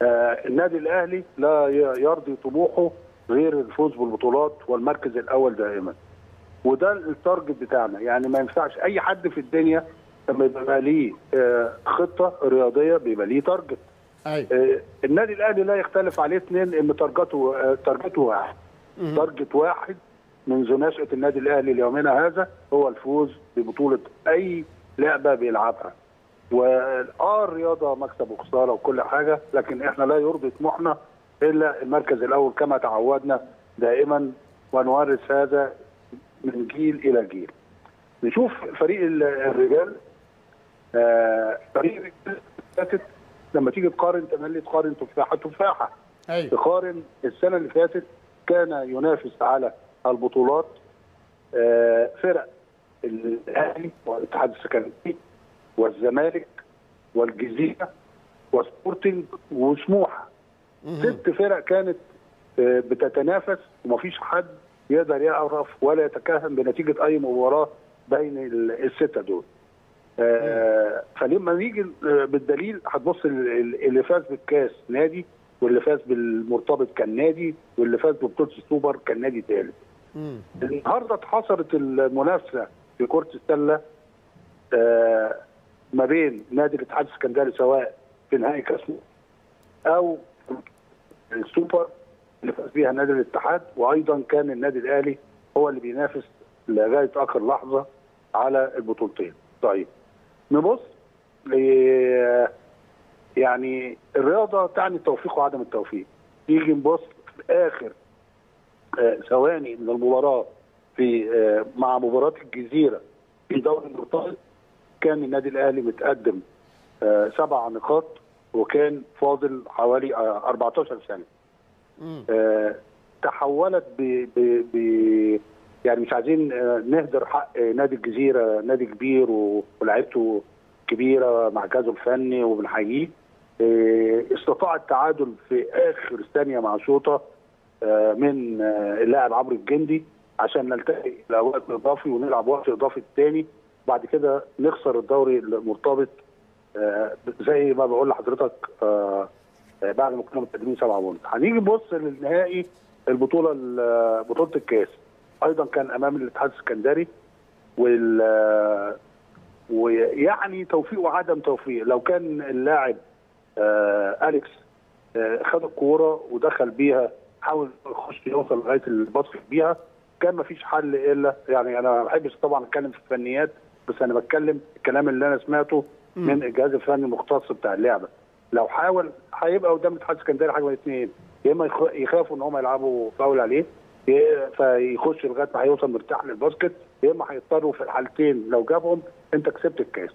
آه النادي الأهلي لا يرضي طموحه غير الفوز بالبطولات والمركز الأول دائما. وده ال target بتاعنا. يعني ما ينفعش أي حد في الدنيا لما يبقى ليه آه، خطة رياضية بيبقى ليه target. آه، النادي الأهلي لا يختلف عليه اثنين إن target ه آه، target ه واحد. target واحد منذ نشاه النادي الأهلي ليومنا هذا هو الفوز ببطولة أي لعبة بيلعبها. واه الرياضة مكسب وخسارة وكل حاجة لكن إحنا لا يرضي طموحنا إلا المركز الأول كما تعودنا دائما ونورث هذا من جيل إلى جيل. نشوف فريق ال- الرجال آه، فريق الرجال لما تيجي تقارن تملي تقارن تفاحة تفاحة. أيوه. تقارن السنة اللي فاتت كان ينافس على البطولات آه، فرق الأهلي والاتحاد السكندري والزمالك والجزيرة وسبورتنج وسموحة. ست فرق كانت آه، بتتنافس ومفيش حد يقدر يعرف ولا يتكهن بنتيجة أي مباراة بين ال- الستة دول. آه، فلما نيجي آه، بالدليل هتبص ال- ال- اللي فاز بالكاس نادي واللي فاز بالمرتبط كان نادي واللي فاز ببطولة السوبر كان نادي ثالث. النهارده اتحصرت المنافسة في كرة السلة آه، ما بين نادي الاتحاد السكندري سواء في نهائي كاس أو السوبر اللي فاز بيها نادي الاتحاد وأيضا كان النادي الأهلي هو اللي بينافس لغاية آخر لحظة على البطولتين. طيب نبص ل- يعني الرياضة تعني التوفيق وعدم التوفيق. نيجي نبص في اخر آه، ثواني من المباراة في آه، مع مباراة الجزيرة في دوري المرتبط كان النادي الأهلي متقدم آه، سبع نقاط وكان فاضل حوالي آه، 14 سنه. تحولت ب, ب, ب يعني مش عايزين آه، نهدر حق آه، نادي الجزيرة نادي كبير ولاعيبته كبيرة جهازه الفني وبنحييه. آه، استطاع التعادل في آخر ثانية مع شوطه من اللاعب عمرو الجندي عشان نلتقي إلى وقت إضافي ونلعب وقت إضافي الثاني بعد كده نخسر الدوري المرتبط زي ما بقول لحضرتك بعد ما كنا متقدمين سبعة بونت. هنيجي نبص للنهائي البطولة ال- بطولة الكاس. أيضا كان أمام الاتحاد السكندري وال ويعني توفيق وعدم توفيق. لو كان اللاعب آه أليكس آه خد الكورة ودخل بيها حاول يخش يوصل لغاية ال basket بيها كان مفيش حل إلا يعني أنا ما بحبش طبعا أتكلم في الفنيات بس أنا بتكلم الكلام اللي أنا سمعته من الجهاز الفني المختص بتاع اللعبة. لو حاول هيبقى قدام الاتحاد السكندري حاجة من الاثنين يا إما يخ- يخافوا إن هم يلعبوا فاول عليه فيخش لغاية ما هيوصل مرتاح لل basket يا إما هيضطروا في الحالتين لو جابهم أنت كسبت الكاس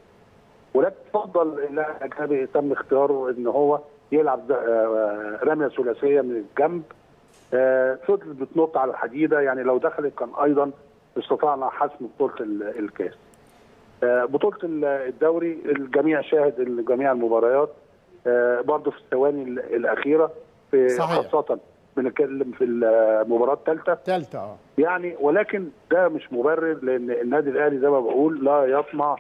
ولكن تفضل اللاعب الاجنبي تم اختياره إن هو يلعب ده- آه، رمية ثلاثية من الجنب آه، فضلت بتنط على الحديدة يعني لو دخلت كان أيضا استطعنا حسم بطولة ال- الكاس. آه، بطولة ال- الدوري الجميع شاهد جميع المباريات آه، برضه في الثواني ال- الأخيرة في صحيح. خاصة بنتكلم في المباراه الثالثه ثالثه آه. يعني ولكن ده مش مبرر لأن النادي الأهلي زي ما بقول لا يطمع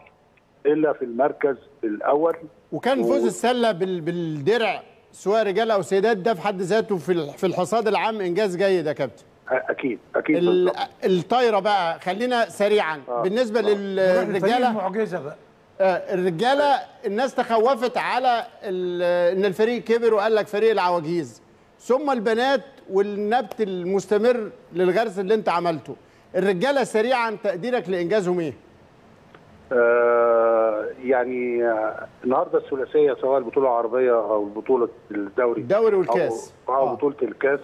إلا في المركز الأول. وكان فوز السلة بال- بالدرع سواء رجال أو سيدات ده في حد ذاته في في الحصاد العام إنجاز جيد يا كابتن. أكيد أكيد ال-. الطايرة بقى خلينا سريعا. آه. بالنسبة للفريق للرجالة المعجزة بقى. آه، الرجالة الناس تخوفت على إن الفريق كبر وقال لك فريق العواجيز. ثم البنات والنبت المستمر للغرس اللي انت عملته الرجالة سريعا تقديرك لإنجازهم إيه آه يعني آه النهارده الثلاثية سواء البطولة العربية أو بطوله الدوري الدوري والكاس. أو, أو آه. بطولة الكاس.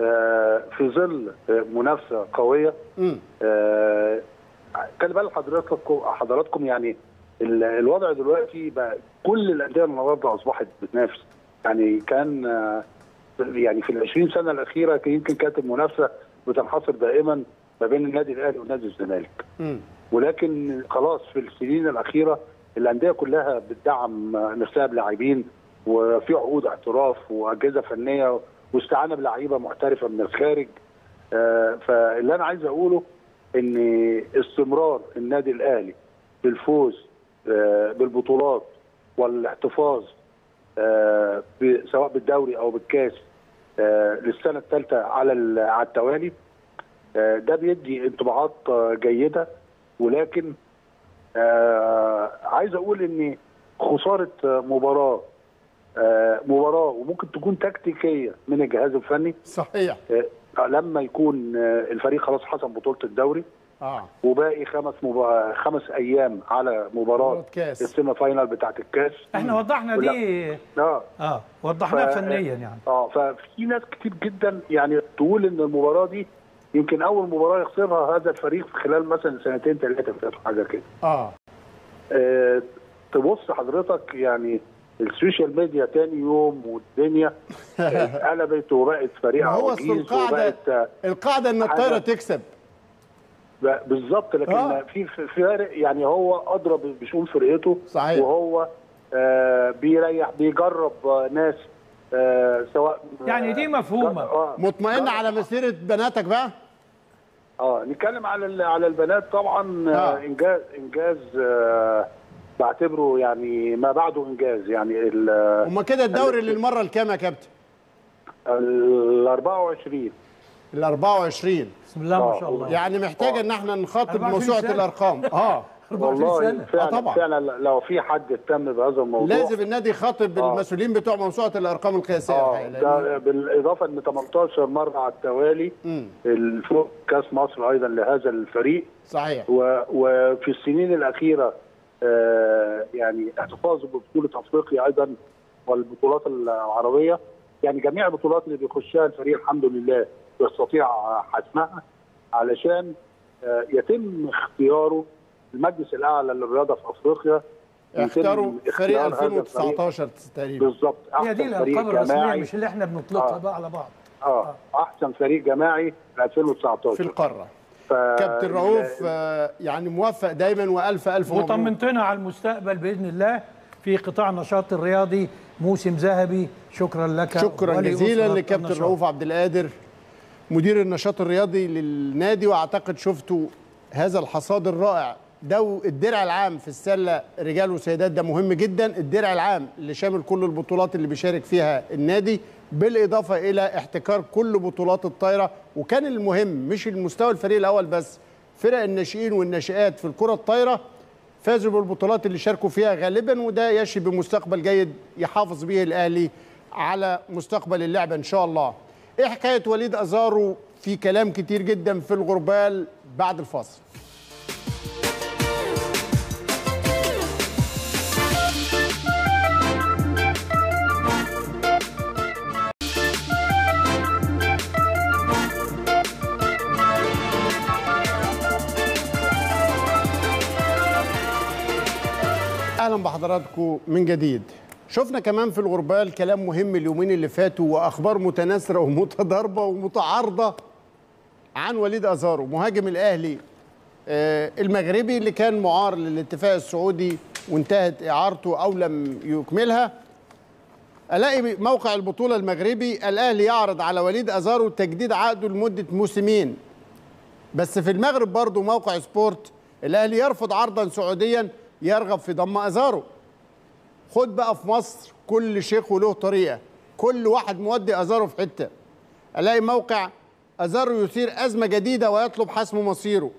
آه في ظل آه، منافسة قوية مم. آه، خلي بال حضراتكم حضراتكم يعني ال- الوضع دلوقتي بقى كل الأندية النهارده أصبحت بتنافس يعني كان آه، يعني في ال 20 سنة الأخيرة يمكن كانت المنافسه بتنحصر دائما ما بين النادي الأهلي ونادي الزمالك. ولكن خلاص في السنين الأخيرة الأندية كلها بتدعم نفسها بلاعبين وفي عقود احتراف وأجهزة فنية واستعانة بلعيبة محترفة من الخارج آه، فاللي أنا عايز أقوله إن استمرار النادي الأهلي بالفوز آه، بالبطولات والاحتفاظ آه، سواء بالدوري أو بالكاس للسنة الثالثة على على التوالي. آه، ده بيدي انطباعات آه، جيدة. ولكن آه، عايز أقول إن خسارة آه، مباراة آه، مباراة وممكن تكون تكتيكية من الجهاز الفني صحيح. آه، لما يكون آه، الفريق خلاص حسم بطولة الدوري. آه. وباقي خمس مبا... خمس أيام على مباراة. ال semi final بتاعت الكاس. إحنا وضحنا ولا- دي. آه. آه وضحناها ف- فنيا يعني. آه ففي ناس كتير جدا يعني تقول إن المباراة دي يمكن أول مباراة يخسرها هذا الفريق في خلال مثلا سنتين ثلاثة فاتوا حاجة كده. آه. آه تبص حضرتك يعني ال social media تاني يوم والدنيا اتقلبت وبقت فريق هو القاعده القاعدة إن الطايرة. تكسب. بالظبط لكن آه. في فارق يعني هو ادرى بشؤون فرقته صحيح. وهو آه بيريح بيجرب آه ناس آه سواء يعني دي مفهومة. آه مطمئن على مسيرة بناتك بقى آه نتكلم على ال- على البنات طبعا آه. آه. إنجاز إنجاز آه بعتبره يعني ما بعده إنجاز يعني ال هما كده الدوري للمرة الكام يا كابتن ال 24 ال 24 بسم الله ما آه، شاء الله. يعني محتاج إن إحنا نخاطب 24 موسوعه سنة. الأرقام. آه. 24 والله سنة. فعلا آه، طبعا. فعلا لو في حد اهتم بهذا الموضوع. لازم النادي يخاطب آه. المسؤولين بتوع موسوعه الأرقام القياسية آه لأن- ده بالإضافة إن 18 مرة على التوالي. الفوز كأس مصر أيضا لهذا الفريق. صحيح. و- وفي السنين الأخيرة آه، يعني احتفاظه ببطولة أفريقيا أيضا والبطولات العربية. يعني جميع البطولات اللي بيخشها الفريق الحمد لله. يستطيع حسمها علشان آه، يتم اختياره المجلس الأعلى للرياضة في أفريقيا. اختاروا فريق اختيار هذا الفريق. 2019 تقريبا. بالظبط هي دي الأرقام الرسمية مش اللي إحنا بنطلقها آه. بقى على بعض. آه. أحسن فريق جماعي في 2019 في القارة. ف... كابتن رؤوف آه، يعني موفق دايما وألف ألف مبروك. وطمنتنا على المستقبل بإذن الله في قطاع النشاط الرياضي موسم ذهبي. شكرا لك. شكرا جزيلا لكابتن. رؤوف عبد القادر. مدير النشاط الرياضي للنادي وأعتقد شفتوا هذا الحصاد الرائع ده الدرع العام في السلة رجال وسيدات ده مهم جدا الدرع العام اللي شامل كل البطولات اللي بيشارك فيها النادي بالإضافة إلى احتكار كل بطولات الطايرة وكان المهم مش المستوى الفريق الأول بس فرق الناشئين والناشئات في الكرة الطايرة فازوا بالبطولات اللي شاركوا فيها غالبا وده يشي بمستقبل جيد يحافظ به الأهلي على مستقبل اللعبه إن شاء الله. إيه حكاية وليد أزارو في كلام كتير جدا في الغربال بعد الفاصل. أهلا بحضراتكم من جديد شفنا كمان في الغربال كلام مهم اليومين اللي فاتوا وأخبار متناثرة ومتضاربة ومتعارضة عن وليد أزارو مهاجم الأهلي آه، المغربي اللي كان معار للاتفاق السعودي وانتهت إعارته أو لم يكملها. ألاقي موقع البطولة المغربي الأهلي يعرض على وليد أزارو تجديد عقده لمدة موسمين. بس في المغرب برضه موقع سبورت الأهلي يرفض عرضا سعوديا يرغب في ضم أزارو. خد بقى في مصر كل شيخ وله طريقة. كل واحد مودي ازارو في حتة. ألاقي موقع ازارو يثير أزمة جديدة ويطلب حسم مصيره.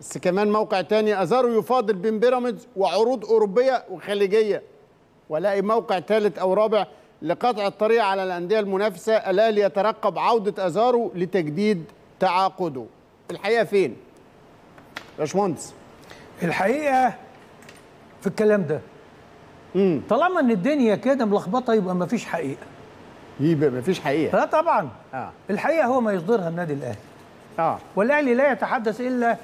بس كمان موقع تاني ازارو يفاضل بين بيراميدز وعروض أوروبية وخليجية. وألاقي موقع ثالث أو رابع لقطع الطريق على الأندية المنافسة الاهلي يترقب عودة ازارو لتجديد تعاقده. الحقيقة فين؟ باشمهندس. الحقيقة في الكلام ده. طالما إن الدنيا كده ملخبطة يبقى ما فيش حقيقة. يبقى مفيش حقيقة. لا طبعا. آه. الحقيقة هو ما يصدرها النادي الأهلي. آه. والأهلي لا يتحدث إلا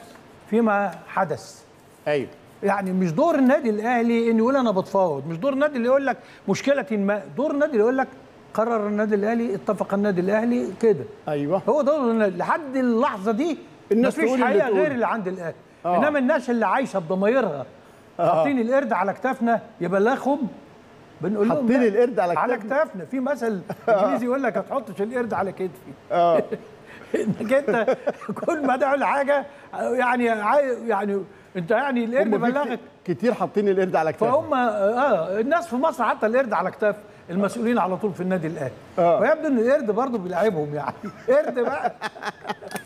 فيما حدث. أيوه. يعني مش دور النادي الأهلي انه يقول أنا بتفاوض. مش دور النادي اللي يقول لك مشكلة ما دور النادي اللي يقول لك قرر النادي الأهلي اتفق النادي الأهلي كده. أيوه. هو دور النادي لحد اللحظة دي الناس مفيش حقيقة. غير اللي عند الأهلي. آه. إنما الناس اللي عايشة بضمايرها حاطين القرد على كتافنا يبلغهم بنقول لهم حاطين لا، القرد على على كتافنا؟ كتافنا. في مثل إنجليزي يقول لك ما تحطش القرد على كتفي. آه. إنك أنت كل ما تعمل حاجة يعني يعني أنت يعني القرد بلغك كتير حاطين القرد على كتافهم فهم آه الناس في مصر حتى القرد على كتاف المسؤولين على طول في النادي الأهلي. آه. ويبدو إن القرد برضه بيلعبهم يعني. قرد بقى.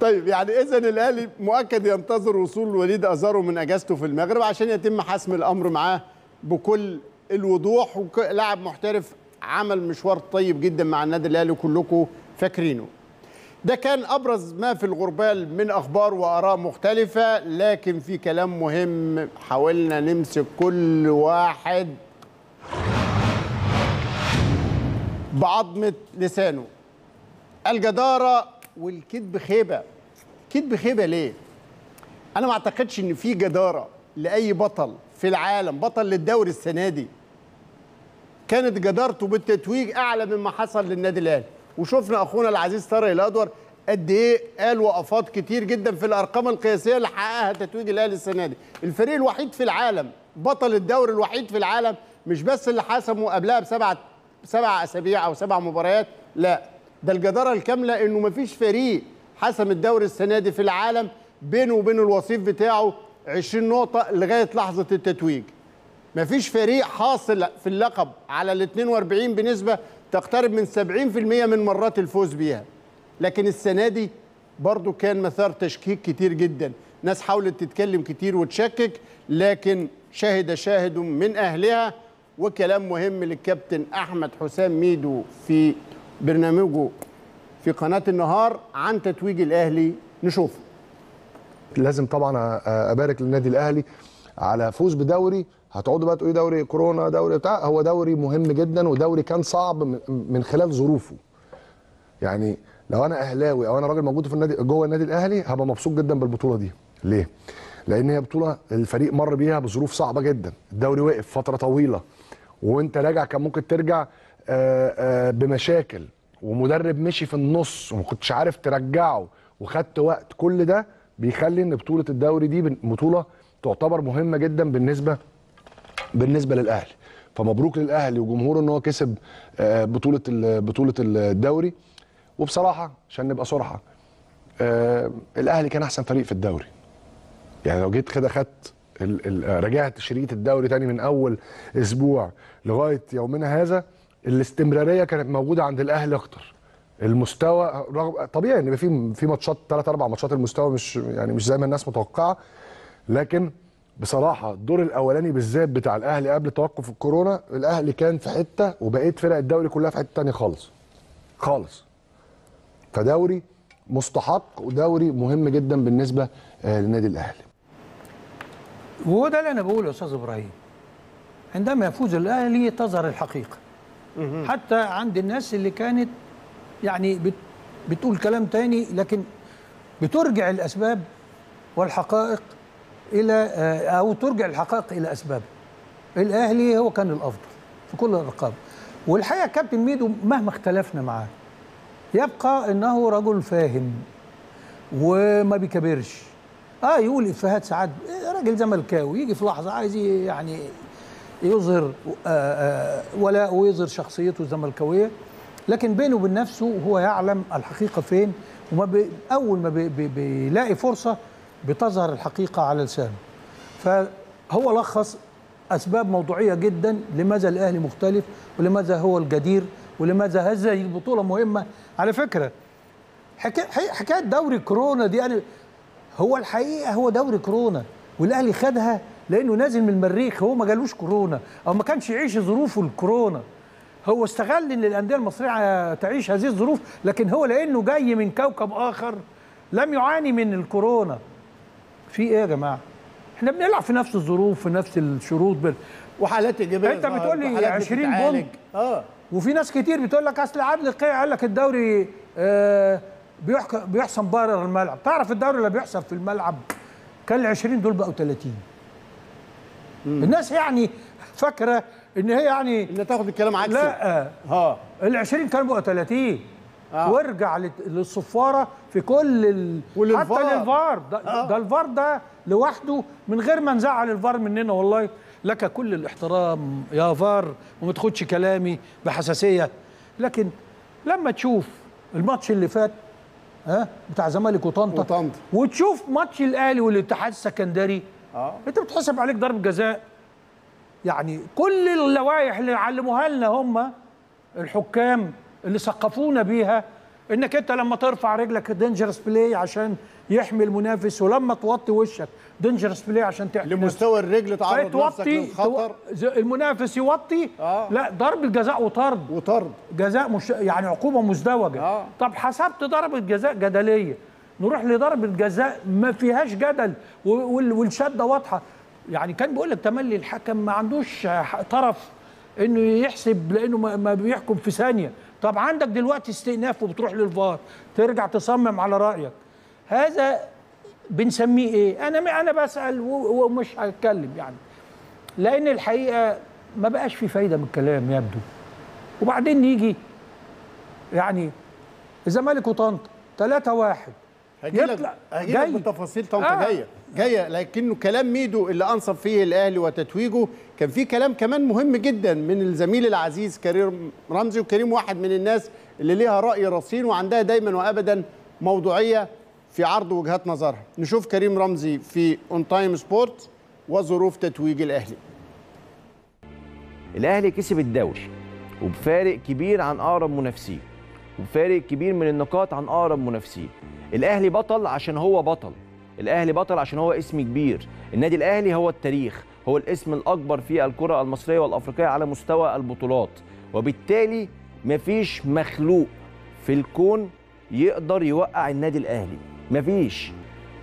طيب يعني اذا الأهلي مؤكد ينتظر وصول وليد أزارو من أجازته في المغرب عشان يتم حسم الأمر معاه بكل الوضوح ولاعب محترف عمل مشوار طيب جدا مع النادي الأهلي كلكم فاكرينه. ده كان أبرز ما في الغربال من أخبار وآراء مختلفة لكن في كلام مهم حاولنا نمسك كل واحد بعظمة لسانه. الجدارة والكذب خيبة. كذب خيبة ليه؟ أنا ما أعتقدش إن في جدارة لأي بطل في العالم بطل للدوري السنة دي. كانت جدارته بالتتويج أعلى مما حصل للنادي الأهلي. وشفنا أخونا العزيز طارق الأدور قد إيه قال وقفات كتير جدا في الأرقام القياسية اللي حققها تتويج الأهلي السنة دي. الفريق الوحيد في العالم بطل الدوري الوحيد في العالم مش بس اللي حسمه قبلها بسبعه سبع أسابيع أو سبع مباريات لا. ده الجدارة الكاملة إنه مفيش فريق حسم الدوري السنة دي في العالم بينه وبين الوصيف بتاعه 20 نقطة لغاية لحظة التتويج. مفيش فريق حاصل في اللقب على ال 42 بنسبة تقترب من 70% من مرات الفوز بيها. لكن السنة دي برضو كان مثار تشكيك كتير جدا. ناس حاولت تتكلم كتير وتشكك لكن شهد شاهد من أهلها وكلام مهم للكابتن أحمد حسام ميدو في برنامجه في قناة النهار عن تتويج الأهلي نشوفه. لازم طبعا أبارك للنادي الأهلي على فوز بدوري. هتقعدوا بقى تقولوا دوري كورونا دوري بتاع. هو دوري مهم جدا ودوري كان صعب من- خلال ظروفه. يعني لو أنا أهلاوي أو أنا راجل موجود في النادي جوه النادي الأهلي هبقى مبسوط جدا بالبطولة دي. ليه؟ لأن هي بطولة الفريق مر بيها بظروف صعبة جدا. الدوري وقف فترة طويلة. وأنت راجع كان ممكن ترجع بمشاكل ومدرب مشي في النص وما كنتش عارف ترجعه وخدت وقت كل ده بيخلي إن بطولة الدوري دي بطولة تعتبر مهمة جدا بالنسبة بالنسبة للأهلي. فمبروك للأهلي وجمهوره إن هو كسب آه، بطولة بطولة الدوري. وبصراحة عشان نبقى صراحة آه، الأهلي كان أحسن فريق في الدوري. يعني لو جيت كده خدت رجعت شريط الدوري تاني من أول أسبوع لغاية يومنا هذا الاستمرارية كانت موجودة عند الأهلي أكتر. المستوى رغم طبيعي إن في في ماتشات ثلاث أربع ماتشات المستوى مش يعني مش زي ما الناس متوقعة. لكن بصراحة الدور الأولاني بالذات بتاع الأهلي قبل توقف الكورونا الأهلي كان في حتة وبقيه فرق الدوري كلها في حتة تانية خالص. خالص. فدوري مستحق ودوري مهم جدا بالنسبة آه، للنادي الأهلي. وهو ده اللي أنا بقوله يا أستاذ إبراهيم. عندما يفوز الأهلي تظهر الحقيقة. حتى عند الناس اللي كانت يعني بت بتقول كلام تاني لكن بترجع الأسباب والحقائق إلى آه، أو ترجع الحقائق إلى أسبابها. الأهلي هو كان الأفضل في كل الارقام والحقيقة كابتن ميدو مهما اختلفنا معاه يبقى إنه رجل فاهم وما بيكبرش آه يقول إفيهات ساعات إيه، راجل زملكاوي يجي في لحظة عايز يعني يظهر آه آه ولا ويظهر شخصيته الزملكاويه لكن بينه وبين نفسه هو يعلم الحقيقة فين وما بي أول ما بي بي بيلاقي فرصة بتظهر الحقيقة على لسانه. فهو لخص أسباب موضوعية جدا لماذا الأهلي مختلف ولماذا هو الجدير ولماذا هذه البطولة مهمة. على فكرة حكا- حي- حكاية دوري كورونا دي أنا هو الحقيقة هو دوري كورونا والأهلي خدها لأنه نازل من المريخ هو ما جالوش كورونا أو ما كانش يعيش ظروفه الكورونا. هو استغل إن الأندية المصرية تعيش هذه الظروف لكن هو لأنه جاي من كوكب آخر لم يعاني من الكورونا. في إيه يا جماعة؟ إحنا بنلعب في نفس الظروف في نفس الشروط بال... وحالات إيجابية ظهرت بتقول لي وحالات 20 بتتعالج. بونت. آه. وفي ناس كتير بتقول لك أصل عادل قيع قال لك الدوري آه بيحك- بيحسم بره الملعب. تعرف الدوري اللي بيحسم في الملعب؟ كان ال 20 دول بقوا 30 الناس يعني فاكرة إن هي يعني انت تاخد الكلام عكسي. لا آه ال 20 كانوا بقوا 30 آه. وارجع للصفارة في كل ال... حتى للفار. ده, آه. ده الفار ده لوحده من غير ما نزعل الفار مننا والله. لك كل الاحترام يا فار وما تاخدش كلامي بحساسية. لكن لما تشوف الماتش اللي فات ها بتاع زمالك وطنطا وطنطا. وتشوف ماتش الأهلي والاتحاد السكندري آه. انت بتحسب عليك ضرب جزاء. يعني كل اللوائح اللي علموها لنا هم الحكام اللي ثقفونا بيها. انك انت لما ترفع رجلك dangerous play عشان يحمي المنافس ولما توطي وشك dangerous play عشان تحمي لمستوى الرجل تعرض نفسك للخطر. المنافس يوطي. آه. لا ضرب الجزاء وطرد. وطرد. جزاء مش يعني عقوبة مزدوجة. آه. طب حسبت ضربه جزاء جدلية. نروح لضربه جزاء ما فيهاش جدل. والشدة واضحة. يعني كان بيقول لك تملي الحكم ما عندوش طرف إنه يحسب لإنه ما بيحكم في ثانية. طب عندك دلوقتي استئناف وبتروح للفار ترجع تصمم على رأيك. هذا بنسميه إيه؟ أنا أنا بسأل ومش هتكلم يعني. لأن الحقيقة ما بقاش في فايدة من الكلام يبدو. وبعدين نيجي يعني الزمالك وطنطا 3 1 هجي لك يطلع. جاي. بالتفاصيل طنطا آه. جاية. جاية لكنه كلام ميدو اللي أنصب فيه الأهلي وتتويجه. كان في كلام كمان مهم جدا من الزميل العزيز كريم رمزي وكريم واحد من الناس اللي ليها رأي رصين وعندها دايما وابدا موضوعية في عرض وجهات نظرها. نشوف كريم رمزي في اون تايم سبورت وظروف تتويج الأهلي. الأهلي كسب الدوري وبفارق كبير عن أقرب منافسيه وبفارق كبير من النقاط عن أقرب منافسيه الأهلي بطل عشان هو بطل. الأهلي بطل عشان هو اسم كبير. النادي الأهلي هو التاريخ هو الاسم الأكبر في الكرة المصرية والأفريقية على مستوى البطولات. وبالتالي مفيش مخلوق في الكون يقدر يوقع النادي الأهلي. مفيش.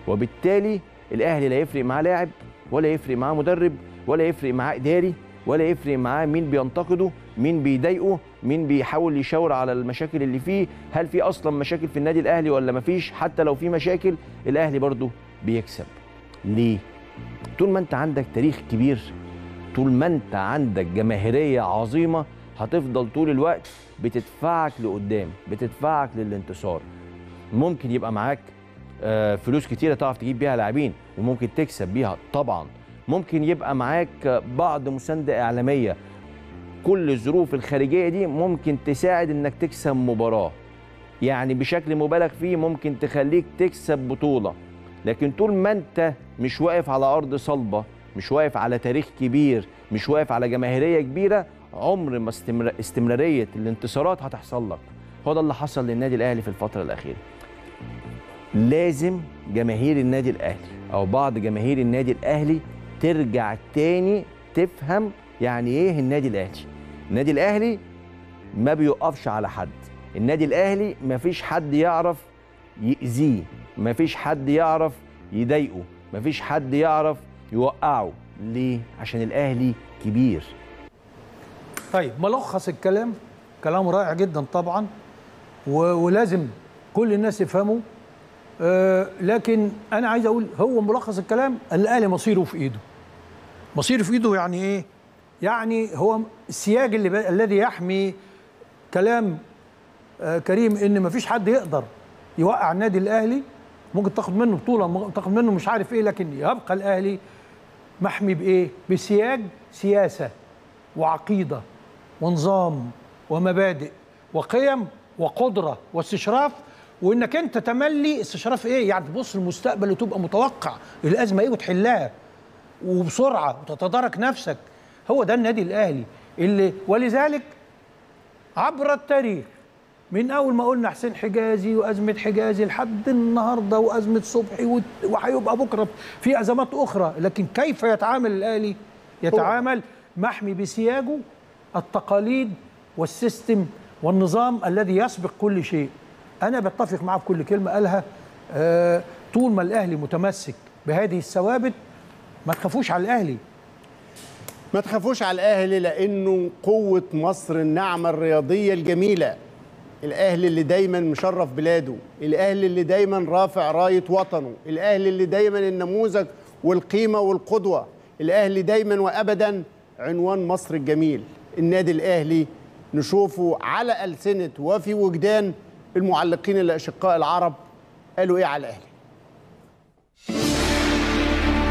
وبالتالي الأهلي لا يفرق معاه لاعب ولا يفرق معاه مدرب ولا يفرق معاه إداري. ولا يفرق معاه مين بينتقده مين بيضايقه مين بيحاول يشاور على المشاكل اللي فيه. هل في أصلا مشاكل في النادي الأهلي ولا مفيش حتى لو في مشاكل الأهلي برضه بيكسب. ليه؟ طول ما أنت عندك تاريخ كبير طول ما أنت عندك جماهيرية عظيمة هتفضل طول الوقت بتدفعك لقدام بتدفعك للانتصار. ممكن يبقى معاك آه، فلوس كتيرة تعرف تجيب بيها لاعبين وممكن تكسب بيها طبعا. ممكن يبقى معاك بعض مسانده إعلامية. كل الظروف الخارجية دي ممكن تساعد إنك تكسب مباراة. يعني بشكل مبالغ فيه ممكن تخليك تكسب بطولة. لكن طول ما أنت مش واقف على أرض صلبة مش واقف على تاريخ كبير مش واقف على جماهيرية كبيرة عمر ما استمر... استمرارية الانتصارات هتحصل لك. هو ده اللي حصل للنادي الأهلي في الفترة الأخيرة. لازم جماهير النادي الأهلي أو بعض جماهير النادي الأهلي ترجع تاني تفهم يعني إيه النادي الأهلي. النادي الأهلي ما بيوقفش على حد. النادي الأهلي ما فيش حد يعرف يأذيه ما فيش حد يعرف يضايقه ما فيش حد يعرف يوقعه. ليه؟ عشان الأهلي كبير. طيب ملخص الكلام كلام رائع جدا طبعا ولازم كل الناس يفهموا آه لكن أنا عايز أقول هو ملخص الكلام الاهلي مصيره في إيده. مصيره في إيده يعني إيه؟ يعني هو السياج اللي ب... الذي يحمي كلام آه كريم إن مفيش حد يقدر يوقع النادي الأهلي ممكن تاخد منه بطولة ممكن تاخد منه مش عارف إيه لكن يبقى الأهلي محمي بإيه؟ بسياج سياسة وعقيدة ونظام ومبادئ وقيم وقدرة واستشراف وإنك أنت تملي استشراف إيه؟ يعني تبص للمستقبل وتبقى متوقع. الأزمة إيه؟ وتحلها. وبسرعة. وتتدارك نفسك. هو ده النادي الأهلي. اللي ولذلك عبر التاريخ من أول ما قلنا حسين حجازي وأزمة حجازي لحد النهارده وأزمة صبحي وهيبقى بكرة في أزمات أخرى. لكن كيف يتعامل الأهلي؟ يتعامل محمي بسياجه التقاليد والسيستم والنظام الذي يسبق كل شيء. أنا بتفق معاه في كل كلمة قالها آه طول ما الأهلي متمسك بهذه الثوابت ما تخافوش على الأهلي. ما تخافوش على الأهلي لأنه قوة مصر النعمه الرياضية الجميلة. الأهلي اللي دايما مشرف بلاده. الأهلي اللي دايما رافع راية وطنه. الأهلي اللي دايما النموذج والقيمة والقدوة. الأهلي دايما وابدا عنوان مصر الجميل. النادي الأهلي نشوفه على ألسنة وفي وجدان المعلقين الاشقاء العرب قالوا إيه على الاهلي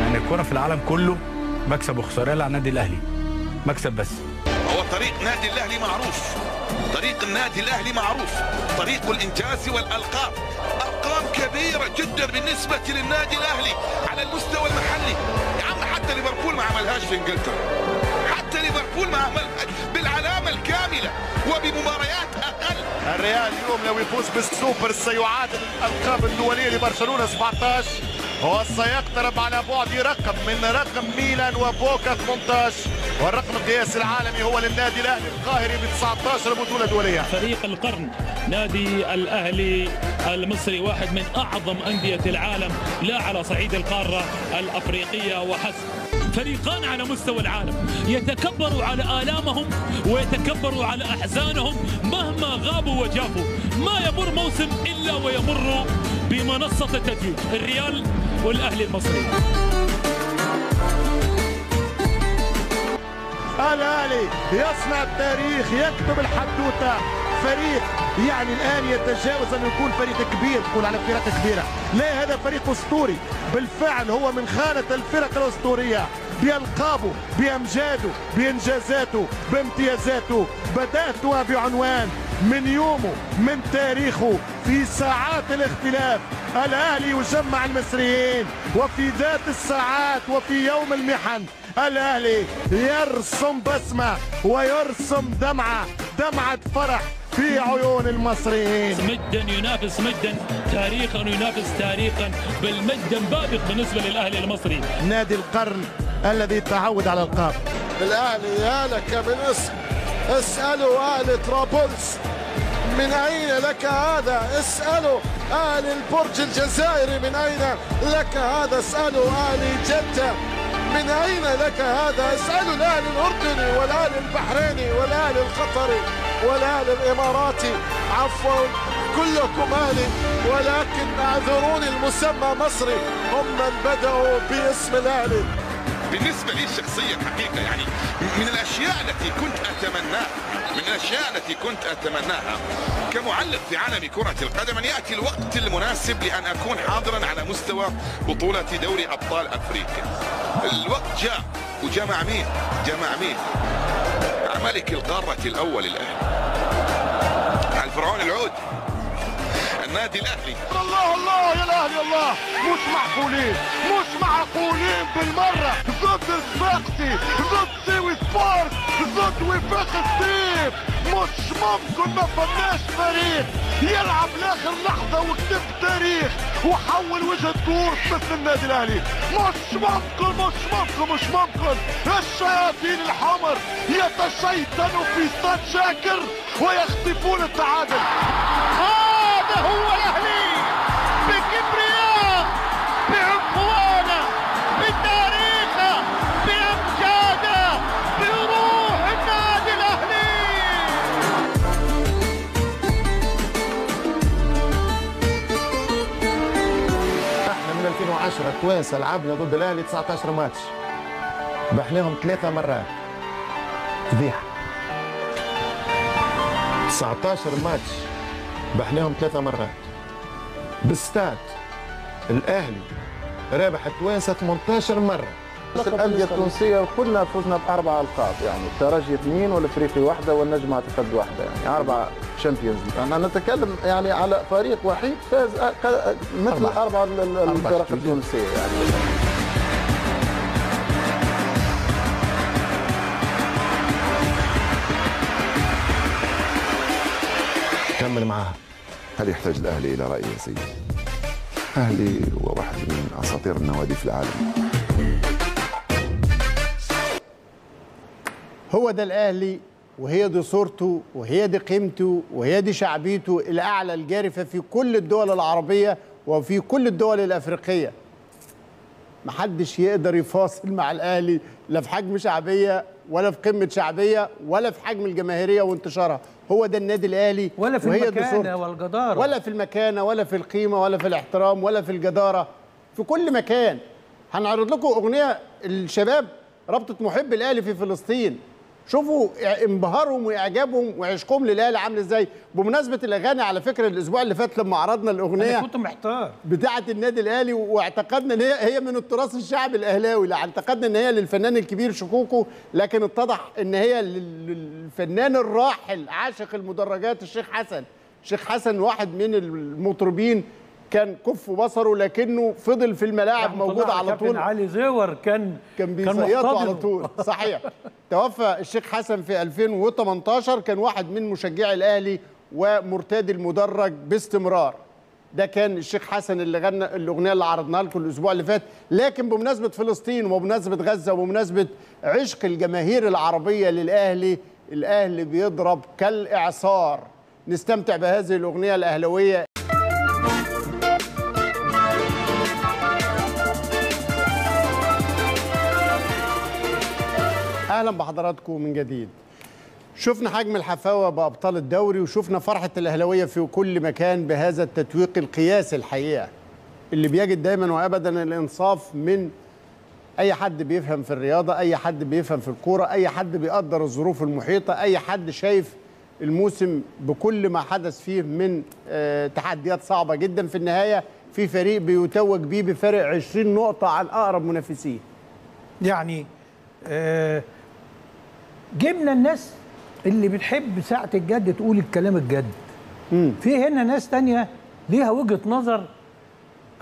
يعني الكرة في العالم كله مكسب وخسارة على النادي الأهلي. مكسب بس. هو طريق نادي الأهلي معروف. طريق النادي الأهلي معروف. طريق الإنجاز والألقاب. أرقام كبيرة جدا بالنسبة للنادي الأهلي على المستوى المحلي. يا عم حتى ليفربول ما عملهاش في إنجلترا. حتى ليفربول ما عملهاش. بالعلامه الكاملة وبمباريات أقل. الريال اليوم لو يفوز بالسوبر سيعادل الألقاب الدولية لبرشلونة 17 وسيقترب على بعد رقم من رقم ميلان وبوكا 18 والرقم القياسي العالمي هو للنادي الأهلي القاهري ب 19 بطولة دولية. فريق القرن نادي الأهلي المصري واحد من أعظم أندية العالم لا على صعيد القارة الأفريقية وحسب. فريقان على مستوى العالم يتكبروا على آلامهم ويتكبروا على أحزانهم مهما غابوا وجافوا ما يمر موسم إلا ويمر بمنصة التتويج الريال والأهلي المصري. الاهلي يصنع التاريخ يكتب الحدوتة. فريق يعني الآن يتجاوز أن يكون فريق كبير تقول على فرق كبيرة. لا هذا فريق أسطوري؟ بالفعل هو من خانة الفرق الأسطورية. بألقابه بأمجاده بإنجازاته بامتيازاته بدأتها بعنوان من يومه من تاريخه في ساعات الاختلاف. الأهلي يجمع المصريين وفي ذات الساعات وفي يوم المحن. الأهلي يرسم بسمة ويرسم دمعة دمعة فرح في عيون المصريين. مجدا ينافس مجدا تاريخا ينافس تاريخا بل مجدا بابق بالنسبة للأهلي المصري. نادي القرن الذي تعود على القاب. الأهلي يا لك من اسم. اسألوا أهل طرابلس. من أين لك هذا؟ اسألوا أهل البرج الجزائري. من أين لك هذا؟ اسألوا أهل جدة. من أين لك هذا؟ اسألوا الأهل الأردني والأهل البحريني والأهل القطري والأهل الإماراتي عفوا كلكم أهلي ولكن أعذروني المسمى مصري. هم من بدأوا باسم الأهلي بالنسبة لي شخصيا حقيقة يعني من الأشياء التي كنت أتمناها من الأشياء التي كنت أتمناها كمعلق في عالم كرة القدم أن يأتي الوقت المناسب لأن أكون حاضرا على مستوى بطولة دوري أبطال أفريقيا الوقت جاء وجاء مع مين؟ جاء مع مين؟ مع ملك القارة الأول الأهلي مع الفرعون العود النادي الأهلي. الله الله يا الأهلي الله. مش معقولين مش معقولين بالمرة. ضد السباقسي ضد سيوي سبورت ضد وفاق السيف. مش ممكن ما فماش فريق يلعب لآخر لحظة وكتب تاريخ وحول وجه الدور مثل النادي الأهلي. مش ممكن مش ممكن مش ممكن. الشياطين الحمر يتشيطنوا في استاد شاكر ويخطفون التعادل. هذا هو الأهلي بكبرياء بعنفوانه بتاريخه بأمجاده بروح النادي الأهلي. إحنا من 2010 توانسه لعبنا ضد الأهلي 19 ماتش. ربحناهم ثلاثة مرات. فضيحه 19 ماتش. بحناهم ثلاثة مرات. بالستاد الأهلي رابح التوانسة 18 مرة. الأندية التونسية كلنا فزنا بأربع ألقاب يعني الترجي اثنين والإفريقي واحدة والنجم اعتقد واحدة يعني أربع شامبيونز. أنا نتكلم يعني على فريق وحيد فاز مثل أربعة. أربع ال- ال- أربعة الفرق. التونسية يعني. كمل معاها. هل يحتاج الأهلي إلى رأي يا سيدي؟ الاهلي هو واحد من أساطير النوادي في العالم. هو ده الأهلي وهي دي صورته وهي دي قيمته وهي دي شعبيته الأعلى الجارفة في كل الدول العربية وفي كل الدول الأفريقية. محدش يقدر يفاصل مع الأهلي لا في حجم شعبية ولا في قمة شعبية ولا في حجم الجماهيرية وانتشارها. هو ده النادي الأهلي ولا في المكانة. والجدارة. ولا في المكانة ولا في القيمة ولا في الاحترام ولا في الجدارة. في كل مكان. هنعرض لكم أغنية الشباب رابطة محب الأهلي في فلسطين. شوفوا انبهارهم واعجابهم وعشقهم للاهلي عامل إزاي. بمناسبة الأغاني على فكرة الأسبوع اللي فات لما عرضنا الأغنية كنت محتار. بتاعة النادي الأهلي واعتقدنا إن هي هي من التراث الشعبي الأهلاوي. لا اعتقدنا إن هي للفنان الكبير شكوكو لكن اتضح إن هي لل- للفنان الراحل عاشق المدرجات الشيخ حسن. الشيخ حسن واحد من المطربين كان كف بصره لكنه فضل في الملاعب رحمة موجود على كابتن طول. علي زور كان كان محتضن. على طول. صحيح. توفى الشيخ حسن في 2018 كان واحد من مشجعي الأهلي ومرتدي المدرج باستمرار. ده كان الشيخ حسن اللي غنى الأغنية اللي عرضناها لكم الأسبوع اللي فات. لكن بمناسبة فلسطين وبمناسبة غزة وبمناسبة عشق الجماهير العربية للأهلي الأهلي بيضرب كالإعصار. نستمتع بهذه الأغنية الأهلاوية. أهلا بحضراتكم من جديد. شفنا حجم الحفاوة بأبطال الدوري وشفنا فرحة الأهلاوية في كل مكان بهذا التتويق القياسي الحقيقة اللي بيجد دايما وابدا الإنصاف من أي حد بيفهم في الرياضة أي حد بيفهم في الكورة أي حد بيقدر الظروف المحيطة أي حد شايف الموسم بكل ما حدث فيه من آه، تحديات صعبة جدا. في النهاية في فريق بيتوج بيه بفارق 20 نقطة عن أقرب منافسيه. يعني آه، جبنا الناس اللي بتحب ساعة الجد تقول الكلام الجد. في هنا ناس تانية ليها وجهة نظر